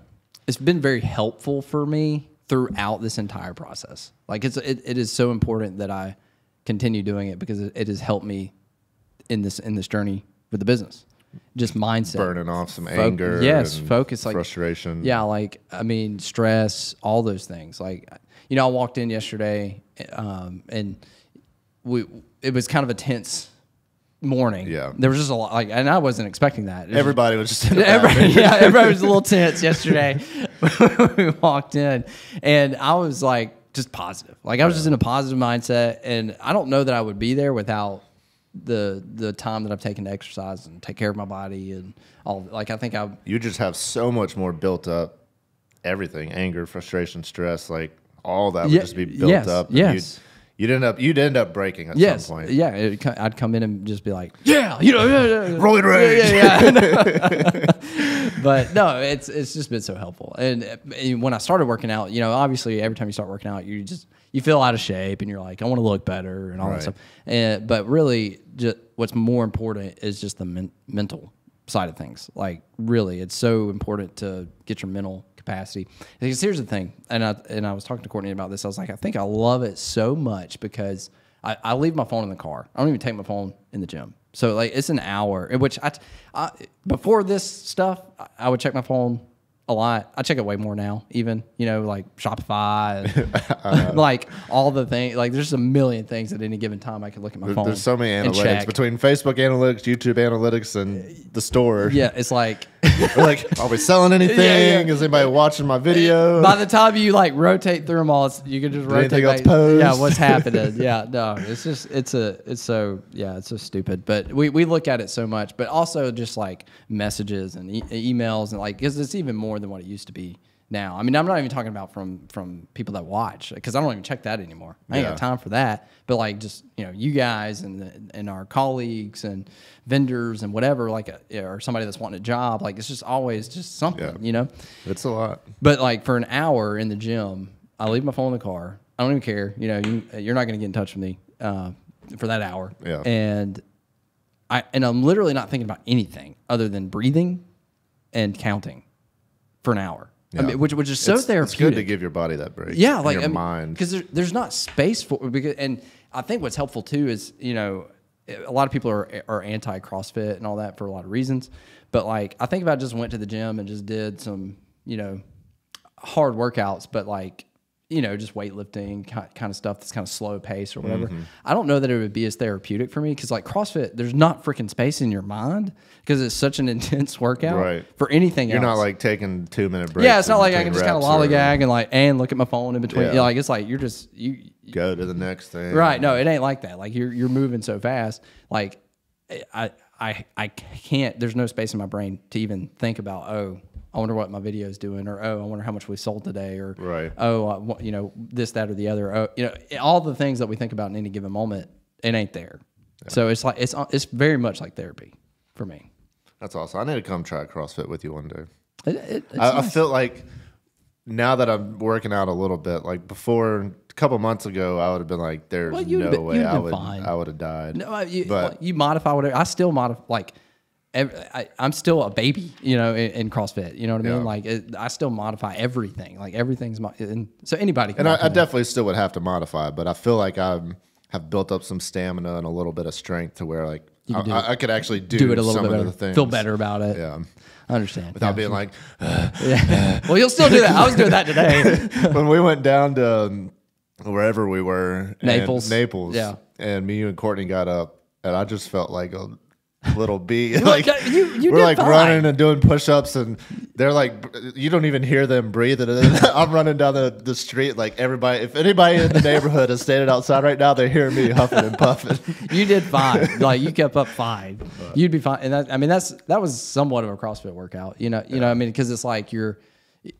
S2: it's been very helpful for me throughout this entire process. Like, it's it, it is so important that I continue doing it because it, it has helped me in this in this journey with the business. Just mindset,
S1: Burning off some anger.
S2: yes, focus, like
S1: frustration.
S2: Yeah, like I mean, stress, all those things. Like, you know, I walked in yesterday, um, and we it was kind of a tense morning.
S1: Yeah.
S2: there was just a lot, like, and I wasn't expecting that. Was
S1: Everybody was just
S2: Everybody, yeah, everybody was a little tense yesterday we walked in, and I was like just positive. Like I was just in a positive mindset, and I don't know that I would be there without the the time that I've taken to exercise and take care of my body and all. Like I think I
S1: you just have so much more built up everything anger frustration stress like all that would
S2: Yeah,
S1: just be built
S2: yes,
S1: up and
S2: yes.
S1: You'd, end up you'd end up breaking at
S2: yes,
S1: some point
S2: yeah, it, I'd come in and just be like, yeah, you know, yeah, yeah, yeah.
S1: Roid rage.
S2: Yeah, yeah. but no, it's it's just been so helpful. And, and when I started working out, you know, obviously every time you start working out, you just you feel out of shape and you're like, I want to look better and all
S1: Right.
S2: that stuff. And but really, just, what's more important is just the men- mental side of things. Like really, it's so important to get your mental capacity. Because here's the thing, and I and I was talking to Courtney about this. I was like, I think I love it so much because I, I leave my phone in the car. I don't even take my phone in the gym. So like it's an hour which I, I before this stuff I would check my phone a lot. I check it way more now, even you know, like Shopify, and, uh-huh. like all the things. Like there's a million things at any given time I can look at my phone.
S1: There's so many analytics between Facebook analytics, YouTube analytics, and the store.
S2: Yeah, it's like
S1: like, are we selling anything?
S2: yeah.
S1: Is anybody watching my video?
S2: by the time you like rotate through them all, it's, you can just rotate.
S1: else
S2: back- Yeah, what's happening? Yeah, no, it's just it's a it's so yeah, it's so stupid. But we, we look at it so much, but also just like messages and e- emails and like because it's even more than what it used to be now. I mean, I'm not even talking about from from people that watch because I don't even check that anymore. I ain't
S1: Yeah.
S2: got time for that. But like just you know, you guys and the, and our colleagues and vendors and whatever, like a, or somebody that's wanting a job, like it's just always just something,
S1: Yeah.
S2: you know.
S1: it's a lot.
S2: But like for an hour in the gym, I leave my phone in the car. I don't even care. You know, you, you're not going to get in touch with me uh, for that hour.
S1: Yeah.
S2: And I and I'm literally not thinking about anything other than breathing and counting for an hour. I mean, which which is so
S1: it's, it's good to give your body that break.
S2: Yeah, like
S1: your
S2: I mean,
S1: mind.
S2: because there, there's not space for because and I think what's helpful too is you know a lot of people are are anti CrossFit and all that for a lot of reasons, but like I think if I just went to the gym and just did some you know hard workouts, but like you know just weightlifting kind of stuff that's kind of slow pace or whatever.
S1: Mm-hmm.
S2: I don't know that it would be as therapeutic for me because like CrossFit, there's not freaking space in your mind because it's such an intense workout
S1: Right.
S2: for anything
S1: You're
S2: else.
S1: not like taking two minute breaks.
S2: Yeah, it's not like I can just kind of
S1: reps or
S2: lollygag and like and look at my phone in between.
S1: Yeah.
S2: Like it's like you're just you.
S1: Go to the next thing.
S2: Right? No, it ain't like that. Like you're you're moving so fast. Like I I I can't. There's no space in my brain to even think about. Oh, I wonder what my video is doing, or oh, I wonder how much we sold today, or
S1: Right.
S2: Oh, I you know this, that, or the other. Oh, you know all the things that we think about in any given moment. It ain't there. So it's like it's it's very much like therapy for me.
S1: That's awesome. I need to come try CrossFit with you one day.
S2: It, it,
S1: I, I feel like now that I'm working out a little bit, like before a couple months ago, I would have been like, "There's
S2: Well,
S1: no
S2: been-
S1: way I would
S2: fine.
S1: I would have died."
S2: No, you,
S1: But-
S2: you modify whatever. I still modify like. I, I'm still a baby, you know, in, in CrossFit. You know what I mean?
S1: Yeah.
S2: Like, it, I still modify everything. Like, everything's and so anybody. Can
S1: And I, I definitely still would have to modify, but I feel like I have built up some stamina and a little bit of strength to where like I, I, I could actually do,
S2: do it a little
S1: some
S2: bit
S1: of
S2: better.
S1: the things.
S2: Feel better about it.
S1: Yeah.
S2: I understand.
S1: Without
S2: Yeah.
S1: being like,
S2: yeah. well, you'll still do that. I was doing that today.
S1: when we went down to um, wherever we were,
S2: Naples.
S1: Naples,
S2: Yeah.
S1: and me, you, and Courtney got up, and I just felt like a little B. like
S2: you- you
S1: we're like
S2: fine.
S1: running and doing push-ups, and they're like, you don't even hear them breathing. And I'm running down the, the street, like everybody. If anybody in the neighborhood is standing outside right now, they hear me huffing and puffing.
S2: you did fine. Like you kept up fine. You'd be fine. And that, I mean, that's that was somewhat of a CrossFit workout. You know, you know, what I mean, because it's like you're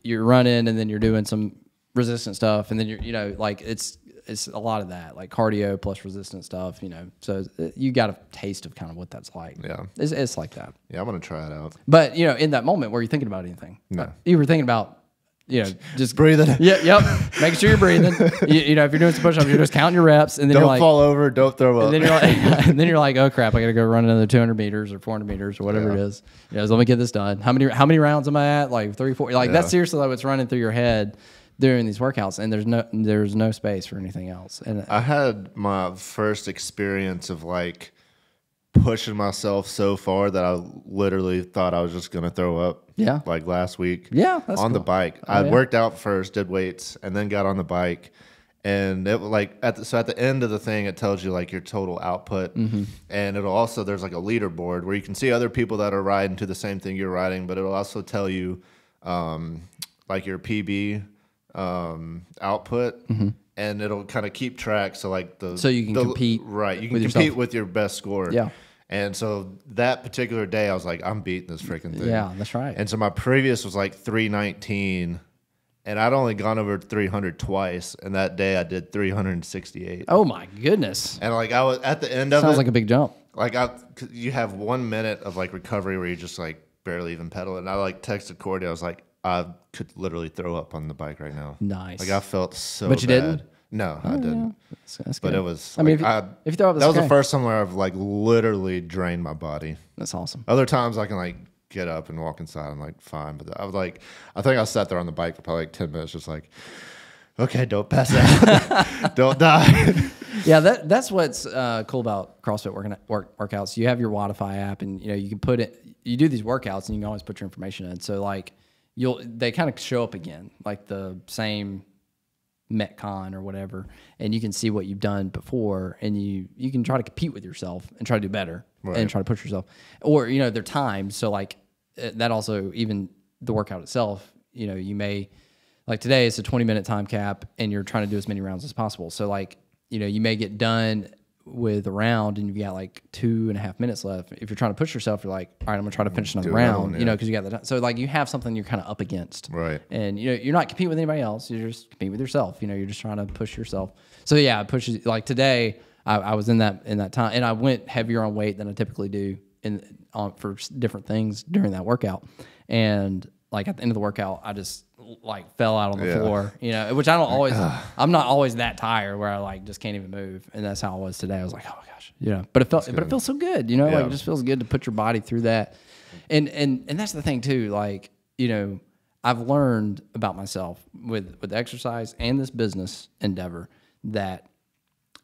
S2: you're running and then you're doing some resistant stuff, and then you're you know like it's it's a lot of that like cardio plus resistant stuff. You know, so uh, you got a taste of kind of what that's like.
S1: Yeah.
S2: it's, it's like that.
S1: Yeah, I'm gonna try it out.
S2: But you know, in that moment, were you thinking about anything?
S1: No.
S2: you were thinking about. You know, just
S1: Breathing.
S2: Yeah, yep. Making sure you're breathing. You, you know, if you're doing some push-ups, you're just counting your reps, and then
S1: Don't
S2: you're like,
S1: fall over. Don't throw up.
S2: and then you're like, and then you're like, oh crap, I got to go run another 200 meters or 400 meters or whatever it
S1: Yeah.
S2: is. You know, so let me get this done. How many how many rounds am I at? Like three, four. Like that's seriously like what's running through your head during these workouts, and there's no there's no space for anything else. And
S1: I had my first experience of like pushing myself so far that I literally thought I was just gonna throw up.
S2: Yeah.
S1: Like last week.
S2: Yeah,
S1: on the bike.
S2: Oh,
S1: I
S2: yeah.
S1: worked out first, did weights, and then got on the bike. And it was like at the, so at the end of the thing, it tells you like your total output,
S2: Mm-hmm.
S1: and it'll also there's like a leaderboard where you can see other people that are riding to the same thing you're riding, but it'll also tell you um, like your PB um, output, and it'll kind of keep track. So like the.
S2: So you can
S1: the-
S2: compete
S1: right? You can
S2: with
S1: compete
S2: yourself.
S1: with your best score.
S2: Yeah.
S1: And so that particular day, I was like, I'm beating this freaking thing.
S2: Yeah, that's right.
S1: And so my previous was like 319, and I'd only gone over 300 twice, and that day I did 368.
S2: oh my goodness,
S1: And like I was at the end of
S2: sounds
S1: it,
S2: like a big jump.
S1: like I, you have one minute of like recovery where you just like barely even pedal, and I like texted Cordy, I was like, I could literally throw up on the bike right now.
S2: Nice.
S1: Like I felt so.
S2: But you
S1: bad.
S2: didn't?
S1: No, I didn't.
S2: That's, that's
S1: But it was.
S2: I mean, if you, if you throw up,
S1: that was
S2: okay.
S1: the first time where I've like literally drained my body.
S2: That's awesome.
S1: Other times I can like get up and walk inside. I'm like fine, but I was like, I think I sat there on the bike for probably like ten minutes, just like, okay, don't pass out, don't die.
S2: Yeah, that that's what's uh, cool about CrossFit working work, workouts. You have your Wodify app, and you know you can put it. You do these workouts, and you can always put your information in. So like, you'll they kind of show up again, like the same Metcon or whatever, and you can see what you've done before, and you you can try to compete with yourself and try to do better and try to push yourself, or you know, their times. So like uh, that also even the workout itself, you know, you may like today it's a 20 minute time cap and you're trying to do as many rounds as possible. So like, you know, you may get done with a round and you've got like two and a half minutes left. If you're trying to push yourself, you're like, all right, I'm gonna try to finish another
S1: another
S2: round,
S1: one,
S2: you know, because you got the time. So like you have something you're kind of up against.
S1: Right.
S2: And you know, you're not competing with anybody else. You're just competing with yourself. You know, you're just trying to push yourself. So yeah, it pushes like today I, I was in that in that time and I went heavier on weight than I typically do in on for different things during that workout. And like at the end of the workout, I just like fell out on the
S1: Yeah.
S2: floor, you know, which I don't always, I'm not always that tired where I like just can't even move. And that's how I was today. I was like, oh my gosh, you know, but it felt, but it feels so good, you know, like it just feels good to put your body through that. And, and, and that's the thing too, like, you know, I've learned about myself with, with exercise and this business endeavor that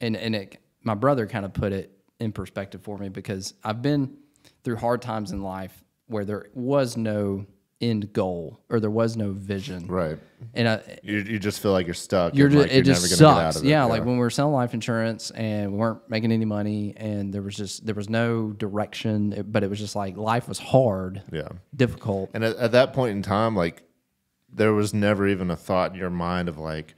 S2: and and it, my brother kind of put it in perspective for me because I've been through hard times in life where there was no end goal or there was no vision.
S1: Right.
S2: And I,
S1: You, you just feel like you're stuck.
S2: you're just,
S1: like
S2: it
S1: you're
S2: just
S1: never gonna get out
S2: sucks.
S1: of it.
S2: Yeah, like when we were selling life insurance and we weren't making any money and there was just there was no direction, but it was just like life was hard,
S1: Yeah.
S2: difficult.
S1: And at, at that point in time, like there was never even a thought in your mind of like,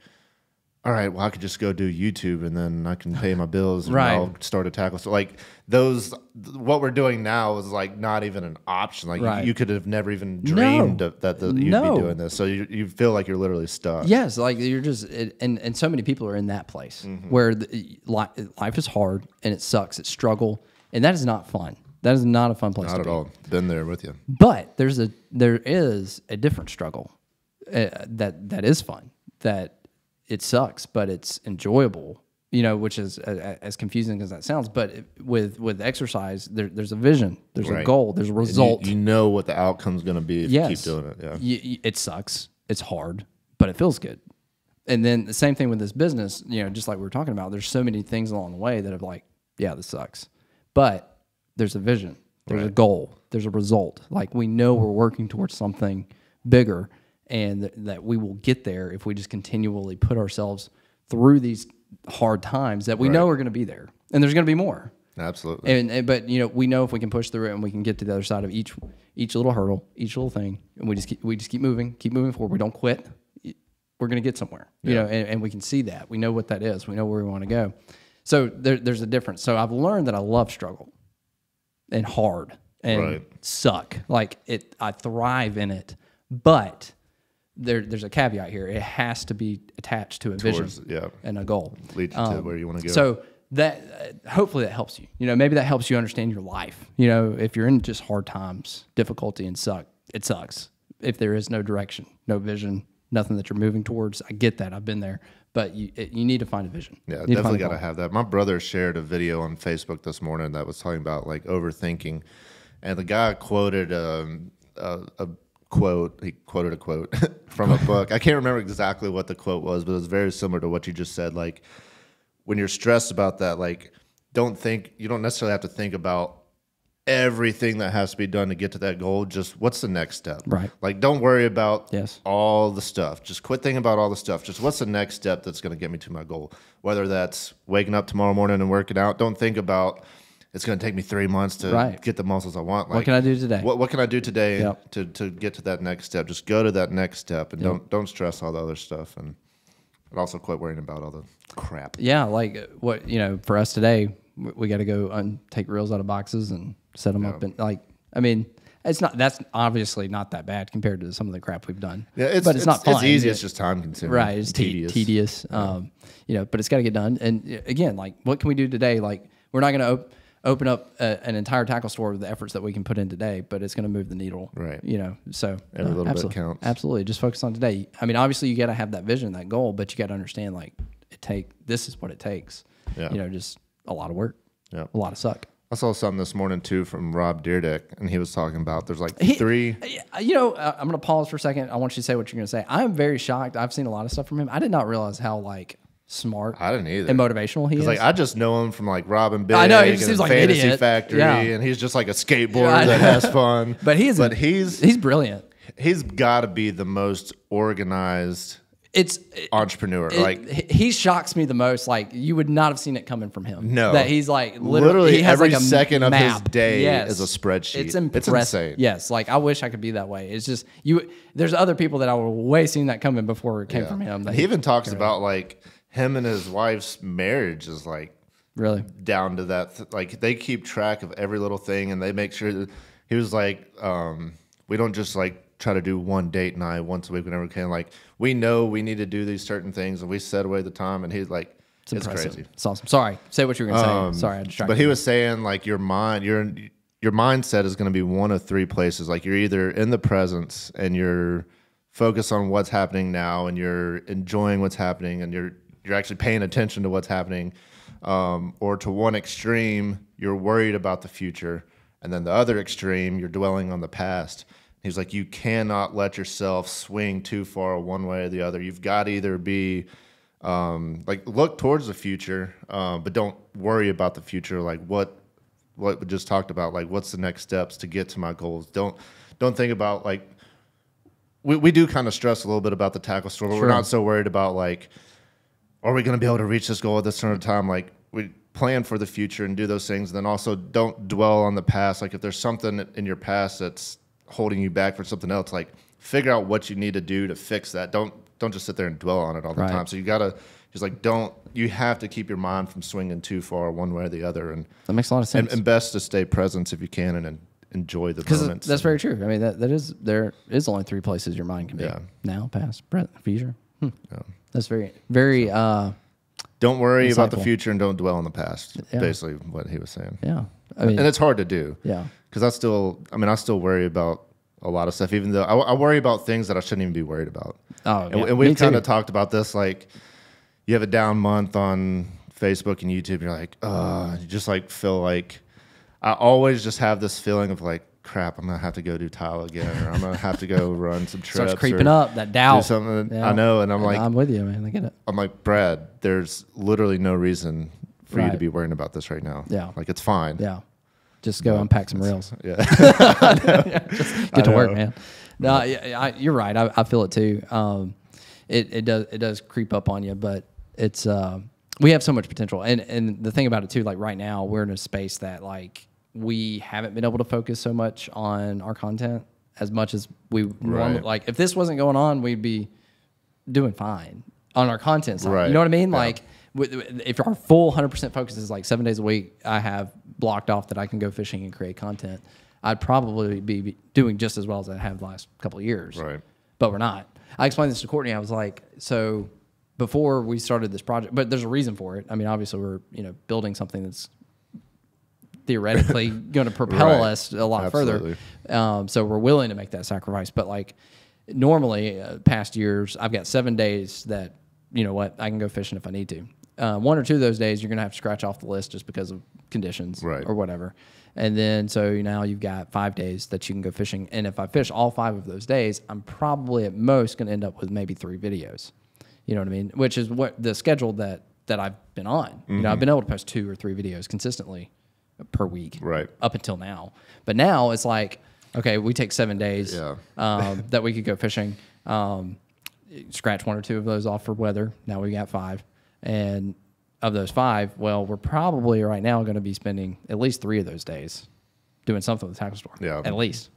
S1: all right, well, I could just go do YouTube and then I can pay my bills and
S2: Right.
S1: I'll start a tackle. So like those, th- what we're doing now is like not even an option. Like you-
S2: Right.
S1: you, could have never even
S2: No.
S1: dreamed of, that the, you'd
S2: No.
S1: be doing this. So you, you feel like you're literally stuck.
S2: Yes, like you're just, it, and and so many people are in that place
S1: Mm-hmm.
S2: where the, life is hard and it sucks, it's struggle, and that is not fun. That is not a fun place
S1: Not
S2: to
S1: at
S2: be.
S1: all. Been there with you.
S2: But there's a there is a different struggle uh, that that is fun. That it sucks, but it's enjoyable. You know, which is uh, as confusing as that sounds. But it, with with exercise, there, there's a vision, there's a
S1: Right.
S2: goal, there's a
S1: And you-
S2: result.
S1: You, know what the outcome's going to be if
S2: yes,
S1: you keep doing it. Yeah.
S2: Y- y- it sucks. It's hard, but it feels good. And then the same thing with this business. You know, just like we were talking about, there's so many things along the way that have like, yeah, this sucks, but there's a vision, there's a goal, there's a result. Like we know we're working towards something bigger, and th- that we will get there if we just continually put ourselves through these hard times that we know are going to be there, and there's going to be more.
S1: Absolutely.
S2: And, and but you know we know if we can push through it and we can get to the other side of each each little hurdle, each little thing, and we just keep, we just keep moving, keep moving forward. We don't quit. We're gonna get somewhere, you know, and, and we can see that. We know what that is. We know where we want to go. So there, there's a difference. So I've learned that I love struggle and hard and
S1: Right.
S2: suck. Like it, I thrive in it, but there, there's a caveat here. It has to be attached to a
S1: Towards-
S2: vision
S1: yeah.
S2: and a goal.
S1: Lead you to where you want to go.
S2: Um, So that uh, hopefully that helps you. You know, maybe that helps you understand your life. You know, if you're in just hard times, difficulty, and suck, it sucks. If there is no direction, no vision, nothing that you're moving towards, I get that. I've been there, but you it, you need to find a vision.
S1: Yeah,
S2: You
S1: definitely got to have that. My brother shared a video on Facebook this morning that was talking about like overthinking, and the guy quoted um, a, a quote. He quoted a quote from a book. I can't remember exactly what the quote was, but it was very similar to what you just said. Like when you're stressed about that, like don't think you don't necessarily have to think about everything that has to be done to get to that goal. Just what's the next step?
S2: Right.
S1: Like don't worry about
S2: Yes.
S1: all the stuff. Just quit thinking about all the stuff. Just what's the next step that's going to get me to my goal? Whether that's waking up tomorrow morning and working out. Don't think about it's going to take me three months to
S2: Right.
S1: get the muscles I want. Like,
S2: What can I do today?
S1: What, what can I do today
S2: Yep.
S1: to, to get to that next step? Just go to that next step and don't don't stress all the other stuff and and also quit worrying about all the crap.
S2: Yeah, like uh, what you know, for us today, we, we got to go and take reels out of boxes and set them up. And like, I mean, it's not that's obviously not that bad compared to some of the crap we've done.
S1: Yeah, it's
S2: but it's, not fun.
S1: It's easy. It's just time consuming.
S2: right it's tedious, tedious um, you know but it's got to get done and uh, again like what can we do today like we're not going to op- open up a, an entire tackle store with the efforts that we can put in today but it's going to move the needle
S1: Right.
S2: you know so
S1: Every little bit
S2: absolutely,
S1: counts.
S2: absolutely just focus on today i mean obviously you got to have that vision that goal but you got to understand like it take this is what it takes
S1: Yeah.
S2: you know just a lot of work
S1: Yeah.
S2: a lot of suck
S1: I saw something this morning too from Rob Dyrdek, and he was talking about there's like
S2: He-
S1: three.
S2: Uh, You know, uh, I'm going to pause for a second. I want you to say what you're going to say. I'm very shocked. I've seen a lot of stuff from him. I did not realize how like smart
S1: I didn't either.
S2: and motivational he is.
S1: Like I just know him from like Rob and Big
S2: I know, he
S1: and
S2: seems like an
S1: Fantasy
S2: idiot.
S1: Factory,
S2: Yeah.
S1: and he's just like a skateboarder
S2: Yeah,
S1: that has fun.
S2: but he is.
S1: But he's
S2: he's brilliant.
S1: he's got to be the most organized
S2: It's
S1: entrepreneur.
S2: it-
S1: like
S2: he- he shocks me the most. Like you would not have seen it coming from him.
S1: No.
S2: that he's like literally,
S1: Literally
S2: he has
S1: every
S2: like a
S1: second of his
S2: map.
S1: day
S2: Yes.
S1: is a spreadsheet.
S2: It's
S1: It's insane.
S2: Yes, like I wish I could be that way. It's just you. There's other people that I would way seen that coming before it came
S1: yeah.
S2: from him. That
S1: he even talks about like him and his wife's marriage is like
S2: really
S1: down to that. th- like they keep track of every little thing, and they make sure that he was like, um, we don't just like try to do one date night once a week whenever we can. Like we know we need to do these certain things, and we set away the time. And he's like, it's,
S2: impressive.
S1: crazy.
S2: It's awesome. Sorry, say what you were gonna say.
S1: Um,
S2: Sorry, I distracted.
S1: But he was saying like your mind, your your mindset is going to be one of three places. Like you're either in the presence and you're focused on what's happening now, and you're enjoying what's happening, and you're you're actually paying attention to what's happening, um, or to one extreme, you're worried about the future, and then the other extreme, you're dwelling on the past. He's like, you cannot let yourself swing too far one way or the other. You've got to either be um, like look towards the future, uh, but don't worry about the future. Like what what we just talked about. Like what's the next steps to get to my goals. Don't don't think about like we, we do kind of stress a little bit about the tackle store, but
S2: Sure.
S1: we're not so worried about like are we going to be able to reach this goal at this certain time? Like we plan for the future and do those things. And then also don't dwell on the past. Like if there's something in your past that's holding you back for something else, like figure out what you need to do to fix that. Don't don't just sit there and dwell on it all the
S2: Right.
S1: time. So you gotta just like don't you have to keep your mind from swinging too far one way or the other and
S2: that makes a lot of sense.
S1: and, and best to stay present if you can and, and enjoy the moments.
S2: that's very true. I mean, that, that is there is only three places your mind can be:
S1: Yeah.
S2: now, past, present, future. Hmm. That's very, very. uh
S1: don't worry about the future and don't dwell on the past.
S2: Yeah.
S1: Basically what he was saying.
S2: Yeah, I mean,
S1: and it's hard to do.
S2: yeah,
S1: because I still, I mean, I still worry about a lot of stuff, even though I, I worry about things that I shouldn't even be worried about.
S2: Oh,
S1: and,
S2: yeah.
S1: and we've kind of talked about this. Like, you have a down month on Facebook and YouTube, you're like, uh, you just like feel like I always just have this feeling of like, crap, I'm gonna have to go do tile again, or I'm gonna have to go run some trips.
S2: starts creeping up that
S1: Do
S2: doubt.
S1: something.
S2: Yeah.
S1: I know, and I'm like,
S2: I'm with you, man. I get it.
S1: I'm like, Brad, there's literally no reason for you to be worrying about this right now.
S2: Yeah.
S1: like it's fine.
S2: Yeah, just go unpack some rails.
S1: yeah.
S2: Get to work, man. No, yeah, I, you're right. I, I feel it too. Um, it it does it does creep up on you, but it's uh, we have so much potential. And and the thing about it too, like right now, we're in a space that like we haven't been able to focus so much on our content as much as we normally
S1: Right.
S2: like. If this wasn't going on, we'd be doing fine on our content side.
S1: Right.
S2: You know what I mean?
S1: Yeah.
S2: Like if our full 100% focus is like seven days a week, I have blocked off that I can go fishing and create content. I'd probably be doing just as well as I have the last couple of years.
S1: Right.
S2: But we're not. I explained this to Courtney. I was like, so before we started this project, but there's a reason for it. I mean, obviously we're, you know, building something that's theoretically going to propel
S1: Right.
S2: us a lot
S1: Absolutely.
S2: further. Um, so we're willing to make that sacrifice. But like normally, uh, past years, I've got seven days that you know what I can go fishing if I need to. Uh, one or two of those days, you're gonna have to scratch off the list just because of conditions
S1: Right.
S2: or whatever. And then so now you've got five days that you can go fishing. And if I fish all five of those days, I'm probably at most gonna end up with maybe three videos. You know what I mean? Which is what the schedule that that I've been on. You know, I've been able to post two or three videos consistently per week
S1: Right.
S2: up until now. But now it's like, okay, we take seven days
S1: Yeah.
S2: um, that we could go fishing. Um, scratch one or two of those off for weather. Now we got five. And of those five, well, we're probably right now going to be spending at least three of those days doing something with the tackle store.
S1: Yeah.
S2: At least.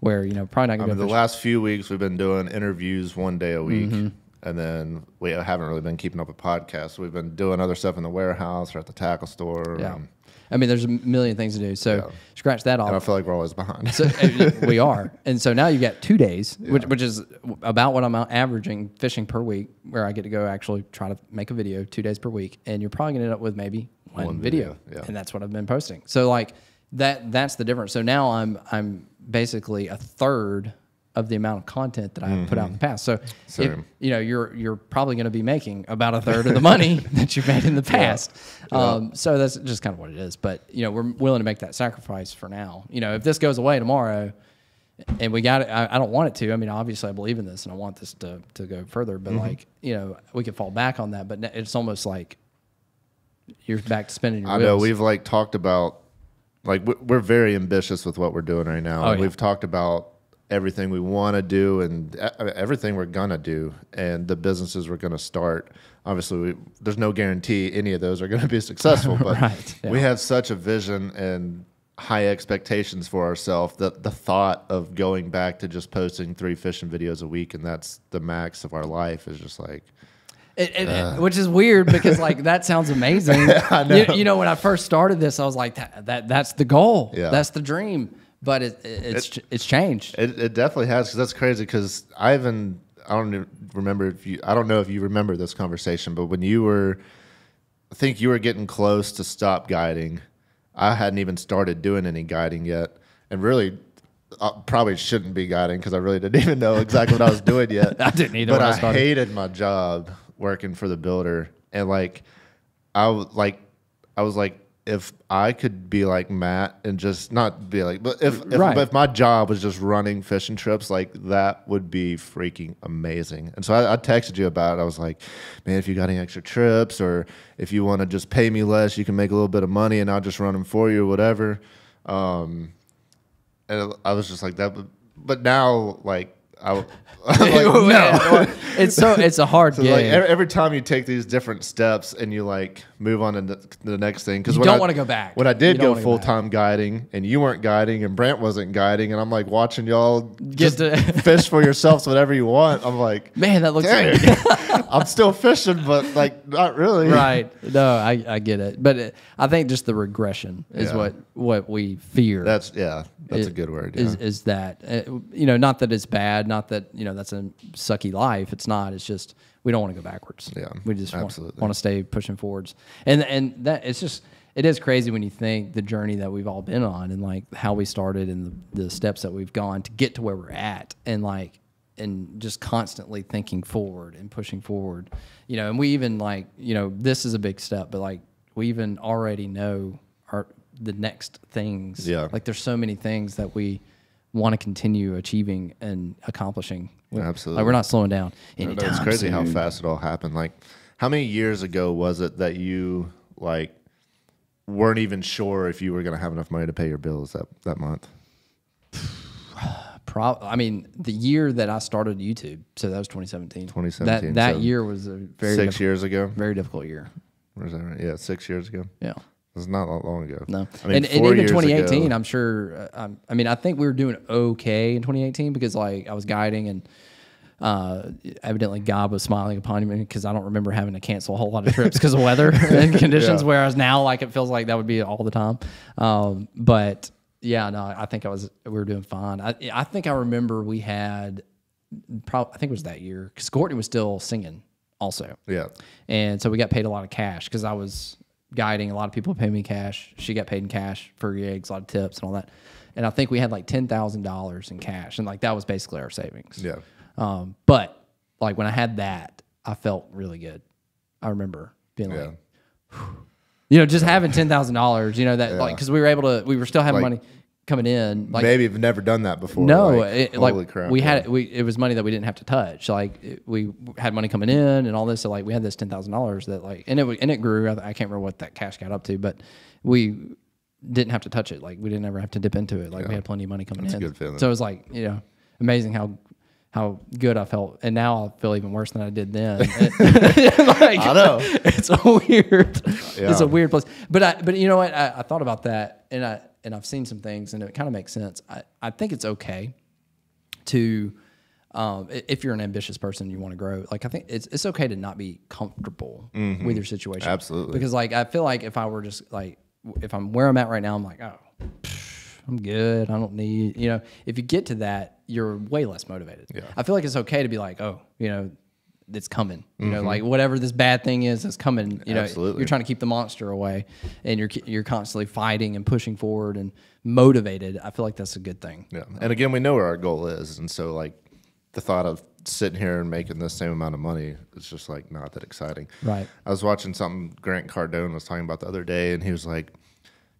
S2: Where, you know, probably not
S1: I
S2: going to
S1: mean, the last few weeks we've been doing interviews one day a week,
S2: Mm-hmm.
S1: and then we haven't really been keeping up with podcasts. We've been doing other stuff in the warehouse or at the tackle store.
S2: Yeah.
S1: and,
S2: I mean, there's a million things to do. So
S1: Yeah.
S2: scratch that off.
S1: and I feel like we're always behind.
S2: So uh, we are, and so now you've got two days, which, which is about what I'm averaging fishing per week, where I get to go actually try to make a video two days per week, and you're probably gonna end up with maybe one,
S1: One
S2: video,
S1: video, yeah.
S2: and that's what I've been posting. So like that, that's the difference. So now I'm I'm basically a third of the amount of content that I have put out in the past. So if, you know you're you're probably going to be making about a third of the money that you've made in the past. Um, so that's just kind of what it is. But you know we're willing to make that sacrifice for now. You know if this goes away tomorrow, and we got it, I, I don't want it to. I mean obviously I believe in this and I want this to to go further. But like you know we could fall back on that. But it's almost like you're back to spinning your
S1: I
S2: wheels.
S1: know we've like talked about like we- we're very ambitious with what we're doing right now.
S2: Oh,
S1: and
S2: yeah.
S1: We've talked about everything we want to do and everything we're gonna do, and the businesses we're gonna start. Obviously, we, there's no guarantee any of those are going to be successful, but
S2: Right,
S1: we have such a vision and high expectations for ourselves that the thought of going back to just posting three fishing videos a week and that's the max of our life is just like
S2: It, it, which is weird because like that sounds amazing.
S1: Know.
S2: You, you know, when I first started this, I was like, that, that that's the goal.
S1: Yeah.
S2: That's the dream. But it, it, it's ch- it's changed.
S1: It, it definitely has because that's crazy. Because I even I don't even remember if you I don't know if you remember this conversation, but when you were, I think you were getting close to stop guiding. I hadn't even started doing any guiding yet, and really. I probably shouldn't be guiding because I really didn't even know exactly what I was doing yet.
S2: I didn't either
S1: But
S2: I
S1: I hated my job working for the builder, and like, I like, I was like, if I could be like Matt and just not be like, but if if,
S2: Right.
S1: if my job was just running fishing trips, like that would be freaking amazing. And so I, I texted you about it. I was like, man, if you got any extra trips or if you want to just pay me less, you can make a little bit of money and I'll just run them for you or whatever. Um, and I was just like that. But, but now, like, I, like, no.
S2: It's so it's a hard
S1: So
S2: gig.
S1: like every, every time you take these different steps and you like move on to the, the next thing because
S2: You don't wanna go back.
S1: When I did go full time guiding and you weren't guiding and Brant wasn't guiding and I'm like watching y'all
S2: Get
S1: just
S2: to-
S1: fish for yourselves whatever you want. I'm like,
S2: Man, that looks
S1: I'm still fishing, but like not really.
S2: right. No, I, I get it, but it, I think just the regression is
S1: Yeah.
S2: what what we fear.
S1: That's yeah, that's a good word. Yeah.
S2: Is is that uh, you know not that it's bad, not that you know that's a sucky life. It's not. It's just we don't want to go backwards.
S1: Yeah,
S2: we just want,
S1: absolutely.
S2: want to stay pushing forwards. And and that it's just it is crazy when you think the journey that we've all been on and like how we started and the, the steps that we've gone to get to where we're at and like and just constantly thinking forward and pushing forward. You know, and we even like you know this is a big step, but like we even already know the next things.
S1: Yeah.
S2: Like there's so many things that we want to continue achieving and accomplishing. We-
S1: Absolutely.
S2: Like we're not slowing down
S1: No,
S2: anytime
S1: It's crazy how fast it all happened. Like, how many years ago was it that you like weren't even sure if you were going to have enough money to pay your bills that that month?
S2: Pro- I mean, the year that I started YouTube, so that was 2017.
S1: 2017,
S2: That that
S1: so
S2: year was a very
S1: Six years ago.
S2: very difficult year.
S1: Where's that? Right? Yeah, six years ago.
S2: Yeah.
S1: It's not that long ago.
S2: No,
S1: I mean,
S2: and, and even 2018,
S1: ago-
S2: I'm sure. Uh, um, I mean, I think we were doing okay in 2018 because like I was guiding and uh, evidently God was smiling upon me because I don't remember having to cancel a whole lot of trips because of weather and conditions.
S1: Yeah.
S2: Whereas now, like it feels like that would be all the time. Um, but yeah, no, I think I was we were doing fine. I I think I remember we had probably I think it was that year because Courtney was still singing also.
S1: Yeah.
S2: And so we got paid a lot of cash because I was guiding. A lot of people paid me cash. She got paid in cash for gigs, a lot of tips and all that. And I think we had like ten thousand dollars in cash, and like that was basically our savings.
S1: Yeah.
S2: Um, but like when I had that, I felt really good. I remember being
S1: Yeah.
S2: like, you know, just having ten thousand dollars. You know that like because we were able to, we were still having
S1: Like,
S2: money coming in. Like
S1: Maybe you've never done that before.
S2: no,
S1: like,
S2: it,
S1: holy
S2: like
S1: crap.
S2: we
S1: yeah.
S2: had we it was money that we didn't have to touch. Like it- we had money coming in and all this. So like we had this ten thousand dollars that like and it and it grew. I, I can't remember what that cash got up to, but we didn't have to touch it. Like we didn't ever have to dip into it. Like we had plenty of money coming
S1: That's
S2: in.
S1: good feeling.
S2: So it was like you know amazing how how good I felt, and now I feel even worse than I did then. Like,
S1: I know.
S2: it's a weird it's a weird place but i but you know what I, I thought about that and i and i've seen some things and it kind of makes sense i i think it's okay to um, if you're an ambitious person you want to grow like i think it's it's okay to not be comfortable with your situation
S1: Mm-hmm. Absolutely.
S2: because like i feel like if i were just like if i'm where i'm at right now i'm like oh i'm good i don't need you know if you get to that you're way less motivated
S1: Yeah.
S2: i feel like it's okay to be like oh you know it's coming. You know, mm-hmm. like whatever this bad thing is, it's coming. You know,
S1: Absolutely.
S2: you're trying to keep the monster away, and you're you're constantly fighting and pushing forward and motivated. I feel like that's a good thing.
S1: Yeah. And again, we know where our goal is. And so, like, the thought of sitting here and making the same amount of money is just like not that exciting.
S2: Right.
S1: I was watching something Grant Cardone was talking about the other day, and he was like,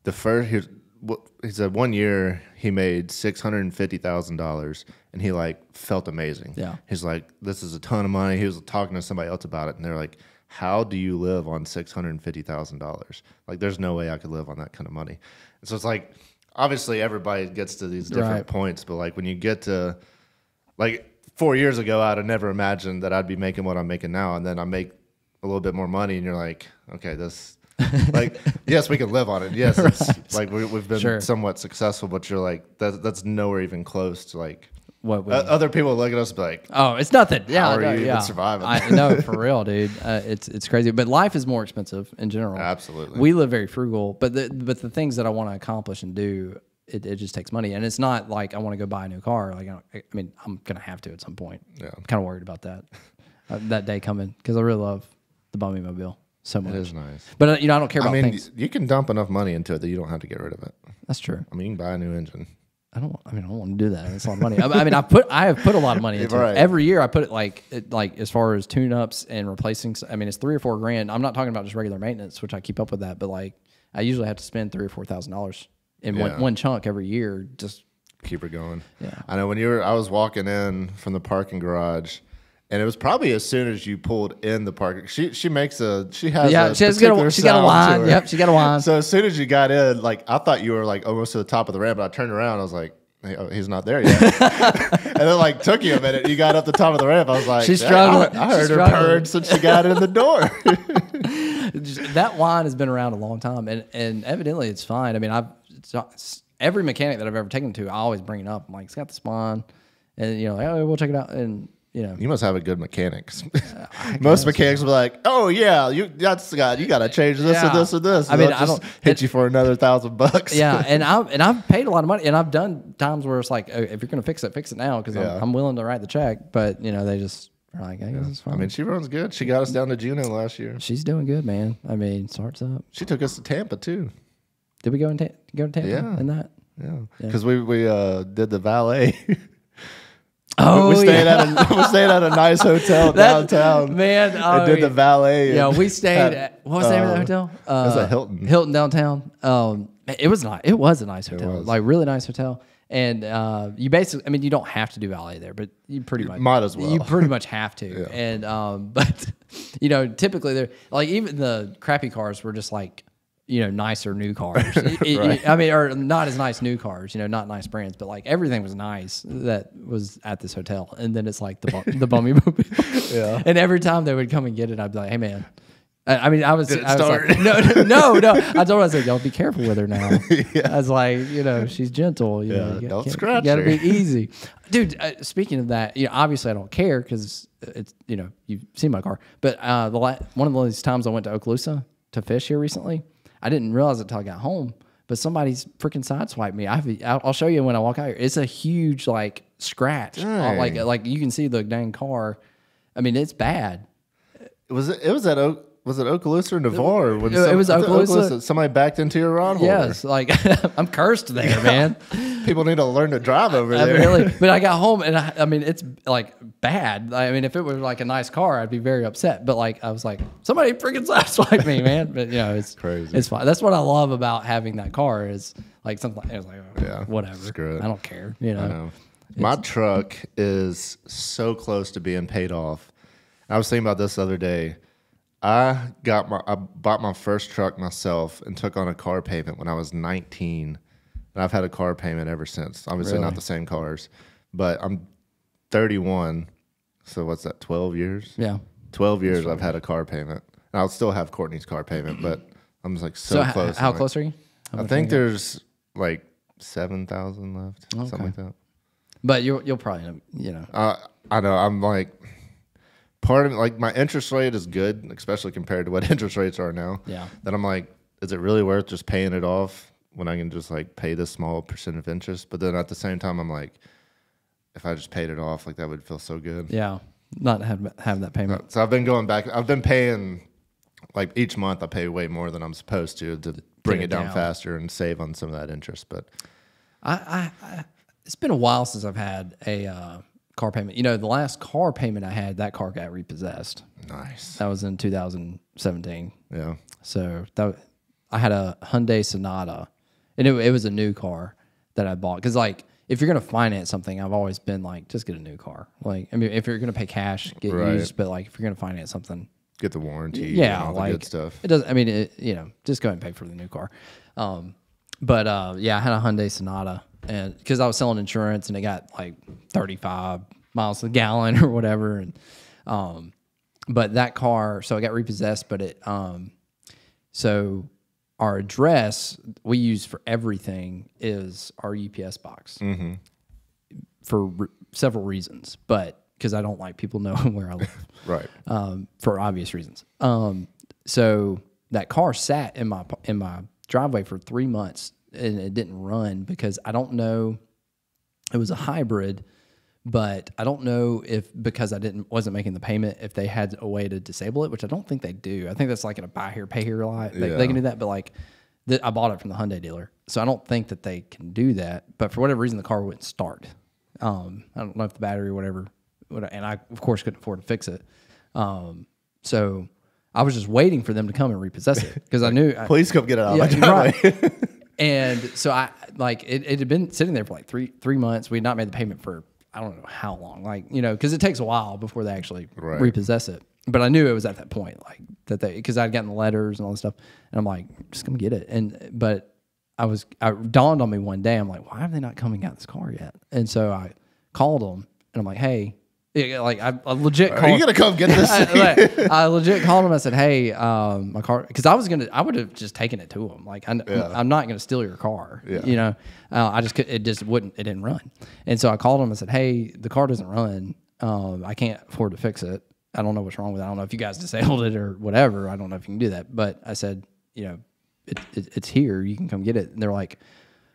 S1: the first, he, was, what- he said one year he made $650,000 and he like felt amazing.
S2: Yeah.
S1: He's like, this is a ton of money. He was talking to somebody else about it, and they're like, how do you live on $650,000? Like, there's no way I could live on that kind of money. And so it's like, obviously everybody gets to these different
S2: Right.
S1: points, but like when you get to like four years ago, I'd have never imagined that I'd be making what I'm making now, and then I make a little bit more money, and you're like, okay, this. like yes, we can live on it. Yes, it's, like we, we've been
S2: Sure.
S1: somewhat successful, but you're like that, that's nowhere even close to like
S2: What we,
S1: o- other people look at us and be like,
S2: Oh, it's nothing. Yeah,
S1: are
S2: no, yeah.
S1: surviving?
S2: I know for real, dude. Uh, it's it's crazy, but life is more expensive in general.
S1: Absolutely.
S2: we live very frugal, but the but the things that I want to accomplish and do, it, it just takes money, and it's not like I want to go buy a new car. Like I, don't, I mean, I'm gonna have to at some point.
S1: Yeah.
S2: I'm kind of worried about that uh, that day coming because I really love the Bummy Mobile so much.
S1: it is nice.
S2: But uh, you know, I don't care about I
S1: mean,
S2: things.
S1: you can dump enough money into it that you don't have to get rid of it.
S2: That's true.
S1: I mean, you can buy a new engine.
S2: I don't. I mean, I don't want to do that. It's a lot of money. I, I mean, I put. I have put a lot of money into
S1: Right.
S2: it. Every year, I put it like, it, like as far as tune ups and replacing. I mean, it's three or four grand. I'm not talking about just regular maintenance, which I keep up with that. But like, I usually have to spend three or four thousand dollars in
S1: Yeah.
S2: one, one chunk every year. Just
S1: keep it going.
S2: Yeah.
S1: I know when you were, I was walking in from the parking garage, and it was probably as soon as you pulled in the parking. She she makes a she has
S2: yeah,
S1: a
S2: she has got a, she got a wine. Yep, she got a wine.
S1: So as soon as you got in, like I thought you were like almost to the top of the ramp, but I turned around, I was like. "Hey, oh, He's not there yet, and then like took you a minute. You got up the top of the ramp. I was like,
S2: She's struggling.
S1: I, I
S2: She's
S1: heard her
S2: struggling."
S1: purred since she got in the door.
S2: That wine has been around a long time, and and evidently it's fine. I mean, I've it's not- every mechanic that I've ever taken to, I always bring it up. I'm like, it's got the wine, and you know, like, oh, we'll check it out, and you know,
S1: You must have a good mechanics. Most mechanics will be like, "Oh yeah, you that's got you got to change this
S2: Yeah.
S1: or this or this."
S2: I
S1: And
S2: mean,
S1: they'll
S2: I don't-
S1: hit you for another thousand bucks.
S2: yeah, and I and I've paid a lot of money, and I've done times where it's like, oh, if you're gonna fix it, fix it now, because
S1: Yeah.
S2: I'm, I'm willing to write the check. But you know, they just are like, I guess it's fine.
S1: I mean, she runs good. She got us down to Juno last year.
S2: she's doing good, man. I mean, starts up.
S1: She took us to Tampa too.
S2: Did we go in ta- go to Tampa
S1: Yeah.
S2: in that?
S1: Yeah, because we we uh, did the valet.
S2: Oh,
S1: we stayed
S2: yeah.
S1: at a we stayed at a nice hotel
S2: That-
S1: downtown.
S2: man. Oh,
S1: did
S2: yeah.
S1: the valet.
S2: Yeah, we stayed. at, what was the name of that
S1: uh,
S2: hotel? Uh,
S1: was at Hilton.
S2: Hilton downtown. Um, it was not. It was a nice hotel, like really nice hotel. And uh, you basically, I mean, you don't have to do valet there, but you pretty much
S1: might as well.
S2: You pretty much have to. And um, but you know, typically they're like even the crappy cars were just like you know nicer new cars. It- it- I mean, or not as nice new cars. You know, not nice brands, but like everything was nice that was at this hotel. And then it's like the bu- the bummy mobile.
S1: Yeah.
S2: And every time they would come and get it, I'd be like, "Hey, man." I mean, I was, I was like, no, no, no, no. I told her, I said, y'all be careful with her now. I was like, you know, she's gentle. You
S1: Yeah,
S2: know, you
S1: don't scratch
S2: You gotta
S1: her.
S2: be easy, dude. Uh, speaking of that, you know, obviously I don't care because it's, you know, you've seen my car. But uh, the one of those times I went to Okaloosa to fish here recently, I didn't realize it until I got home. But somebody's freaking sideswiped me. I have, I'll show you when I walk out here. It's a huge like scratch,
S1: Dang.
S2: like like you can see the dang car. I mean, it's bad.
S1: Was it? It was at Oak. Was it Okaloosa or Navarre? When
S2: It- it was
S1: think
S2: Okaloosa.
S1: Somebody backed into your rod holder.
S2: Yes, like I'm cursed there, man.
S1: People need to learn to drive over
S2: I
S1: there.
S2: really, but I got home and I, I mean, it's like bad. I mean, if it was like a nice car, I'd be very upset. But like, I was like, somebody freaking sideswiped me, man. But you know, it's
S1: Crazy.
S2: It's fine. That's what I love about having that car is like something. It was like, oh,
S1: Yeah,
S2: whatever.
S1: screw it.
S2: I don't care. You know.
S1: Know. My truck is so close to being paid off. I was thinking about this the other day. I got my I bought my first truck myself and took on a car payment when I was 19. And I've had a car payment ever since. Obviously
S2: Really?
S1: not the same cars. But I'm 31. So what's that? 12 years?
S2: Yeah.
S1: 12 years I've had a car payment. And I'll still have Courtney's car payment, but I'm just like so,
S2: So,
S1: close.
S2: how
S1: I'm
S2: close are you? How
S1: I think
S2: you?
S1: there's like 7,000 left. Something like that.
S2: But you'll you'll probably you know.
S1: Uh, I know. I'm like, part of it, like my interest rate is good, especially compared to what interest rates are now.
S2: Yeah.
S1: That I'm like, is it really worth just paying it off when I can just like pay this small percent of interest? But then at the same time, I'm like, if I just paid it off, like that would feel so good.
S2: Yeah. Not have have that payment.
S1: So I've been going back. I've been paying like each month. I pay way more than I'm supposed to to bring
S2: it
S1: it down,
S2: down.
S1: faster and save on some of that interest. But
S2: I, I, I it's been a while since I've had a uh, car payment. You know, the last car payment I had, that car got repossessed.
S1: nice.
S2: That was in 2017.
S1: Yeah.
S2: So that I had a Hyundai Sonata, and it, it was a new car that I bought. Because like, if you're gonna finance something, I've always been like, just get a new car. Like, I mean, if you're gonna pay cash, get
S1: Right.
S2: used. But like, if you're gonna finance something,
S1: Get the warranty.
S2: yeah,
S1: all the
S2: like
S1: good stuff.
S2: It doesn't. I mean, it, you know, just go ahead and pay for the new car. Um, but uh, yeah, I had a Hyundai Sonata, and because I was selling insurance, and it got like 35 miles a gallon or whatever, and um, but that car, so it got repossessed, but it um, so our address we use for everything is our UPS box for re- several reasons, but because I don't like people knowing where I live
S1: Right.
S2: um, for obvious reasons. Um, so that car sat in my in my driveway for three months and it didn't run because I don't know. It was a hybrid, but I don't know if because I didn't wasn't making the payment if they had a way to disable it, which I don't think they do. I think that's like in a buy here pay here lot. They, they can do that, but like th- I bought it from the Hyundai dealer, so I don't think that they can do that. But for whatever reason, the car wouldn't start. Um, I don't know if the battery or whatever, and I of course couldn't afford to fix it. Um, so I was just waiting for them to come and repossess it because I knew. I,
S1: Please come get it out of
S2: yeah, right. and so I like it, it had been sitting there for like three three months. We had not made the payment for I don't know how long, like you know, because it takes a while before they actually
S1: Right.
S2: repossess it. But I knew it was at that point, like that they because I'd gotten the letters and all this stuff, and I'm like, just come get it. And but I was I dawned on me one day, I'm like, why have they not coming out this car yet? And so I called them, and I'm like, hey. Yeah, Like I, I legit called.
S1: Are you gonna come get this?
S2: I, I legit called him. I said, "Hey, um, my car," because I was gonna, I would have just taken it to him. Like, I'm, I'm not gonna steal your car.
S1: Yeah.
S2: You know, uh, I just could, it just wouldn't, it didn't run. And so I called him. I said, "Hey, the car doesn't run. Um, I can't afford to fix it. I don't know what's wrong with it. I don't know if you guys disabled it or whatever. I don't know if you can do that." But I said, you know, it, it, it's here. You can come get it. And they're like,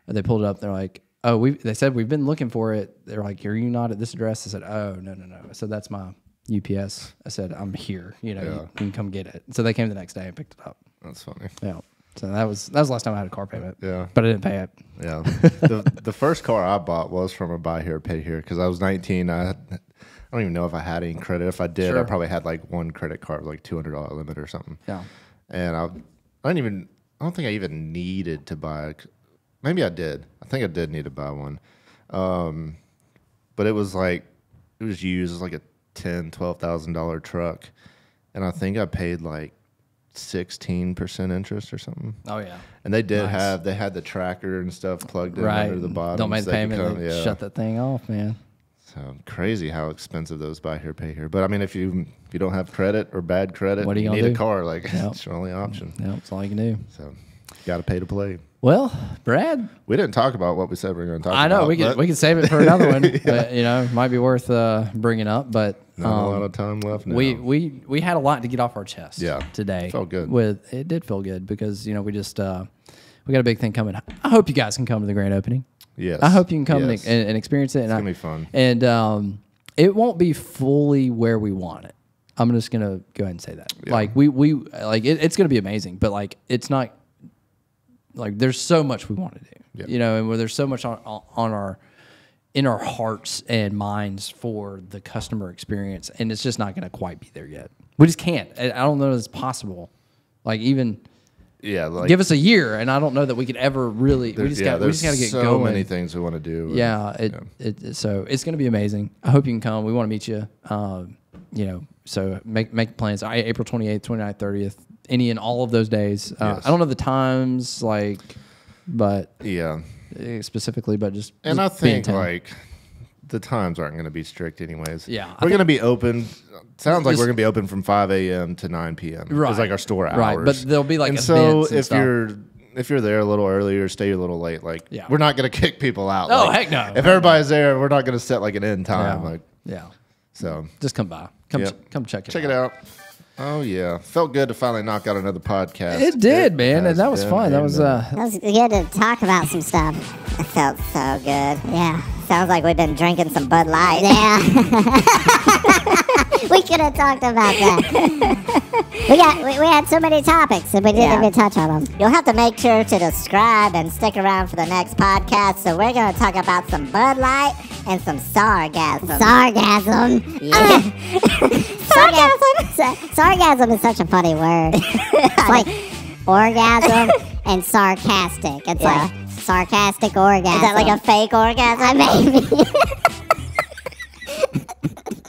S2: they pulled it up. They're like, oh, we. They said we've been looking for it. They're like, are you not at this address? I said, oh, no, no, no. I said that's my UPS. I said I'm here. You know, you, you can come get it. So they came the next day and picked it up.
S1: That's funny.
S2: Yeah. So that was that was the last time I had a car payment.
S1: Yeah.
S2: But I didn't pay it.
S1: Yeah. the the first car I bought was from a buy here, pay here because I was 19. I had, I don't even know if I had any credit. If I did, I probably had like one credit card, like two hundred dollar limit or something.
S2: Yeah.
S1: And I, I didn't even. I don't think I even needed to buy. Maybe I did. I think I did need to buy one. Um, but it was like it was used as like a ten, twelve thousand dollar truck, and I think I paid like sixteen percent interest or something.
S2: Oh yeah.
S1: And they did
S2: Nice.
S1: have they had the tracker and stuff plugged in
S2: Right.
S1: under the bottom.
S2: Don't make the payment. they
S1: yeah.
S2: Shut that thing off, man.
S1: So crazy how expensive those buy here, pay here. But I mean, if you if you don't have credit or bad credit,
S2: What are you
S1: need
S2: gonna
S1: a car. Like
S2: Yep.
S1: it's your only option.
S2: Yeah, that's all you can do.
S1: So got to pay to play.
S2: Well, Brad,
S1: We didn't talk about what we said we are going to talk.
S2: I know
S1: about,
S2: we could we could save it for another one. But you know, might be worth uh, bringing up. But
S1: Not a
S2: um,
S1: lot of time left now.
S2: we we we had a lot to get off our chest.
S1: Yeah.
S2: today
S1: Felt good.
S2: With it did feel good because you know we just uh, we got a big thing coming. I hope you guys can come to the grand opening.
S1: yes,
S2: I hope you can come
S1: yes.
S2: and, and experience it. And
S1: It's
S2: I-
S1: gonna be fun.
S2: And um, it won't be fully where we want it. I'm just gonna go ahead and say that. Like we we like it, it's gonna be amazing, but like it's not like there's so much we want to do.
S1: Yeah.
S2: You know, and where there's so much on on our in our hearts and minds for the customer experience, and it's just not gonna quite be there yet. We just can't. I don't know that it's possible. Like even
S1: yeah, like
S2: give us a year, and I don't know that we could ever really. We just
S1: yeah,
S2: got we just got to get
S1: so
S2: going.
S1: many things we want to do. and-
S2: Yeah, it, it so it's going to be amazing. I hope you can come. We want to meet you. Um, you know, so make make plans. I, April 28th, 29th, 30th, any and all of those days. Uh,
S1: Yes.
S2: I don't know the times, like, but
S1: yeah.
S2: uh, specifically, but just
S1: And I
S2: just in
S1: think like the times aren't going to be strict anyways.
S2: Yeah,
S1: we're going to be open. Sounds like
S2: Just-
S1: we're going to be open from five a.m. to nine p.m.
S2: Right.
S1: It's like our store hours.
S2: Right, but there'll be, like,
S1: and so
S2: and
S1: if
S2: stuff.
S1: you're if you're there a little early or stay a little late, like
S2: Yeah.
S1: we're not going to kick people out.
S2: Oh,
S1: Like,
S2: heck no.
S1: If everybody's there, we're not going to set like an end time.
S2: yeah,
S1: Like
S2: yeah,
S1: so,
S2: just come by. Come
S1: Yep.
S2: ch- come check it.
S1: check
S2: out.
S1: it out. Oh yeah, felt good to finally knock out another podcast.
S2: It did, man, and that was
S1: been
S2: fun.
S1: a
S2: That was uh,
S3: It was good to talk about some stuff.
S4: It felt so good.
S3: Yeah.
S4: Sounds like we've been drinking some Bud Light.
S3: Yeah. we could have talked about that. we got we, we had so many topics and we didn't
S4: Yeah.
S3: even touch on them.
S4: You'll have to make sure to subscribe and stick around for the next podcast. So we're going to talk about some Bud Light and some sargasm.
S3: Sargasm.
S4: Yeah. Ah.
S3: Sargasm. Sa- sargasm is such a funny word. It's like orgasm and sarcastic. It's
S4: Yeah.
S3: like sarcastic orgasm.
S4: Is that like a fake orgasm?
S3: Maybe.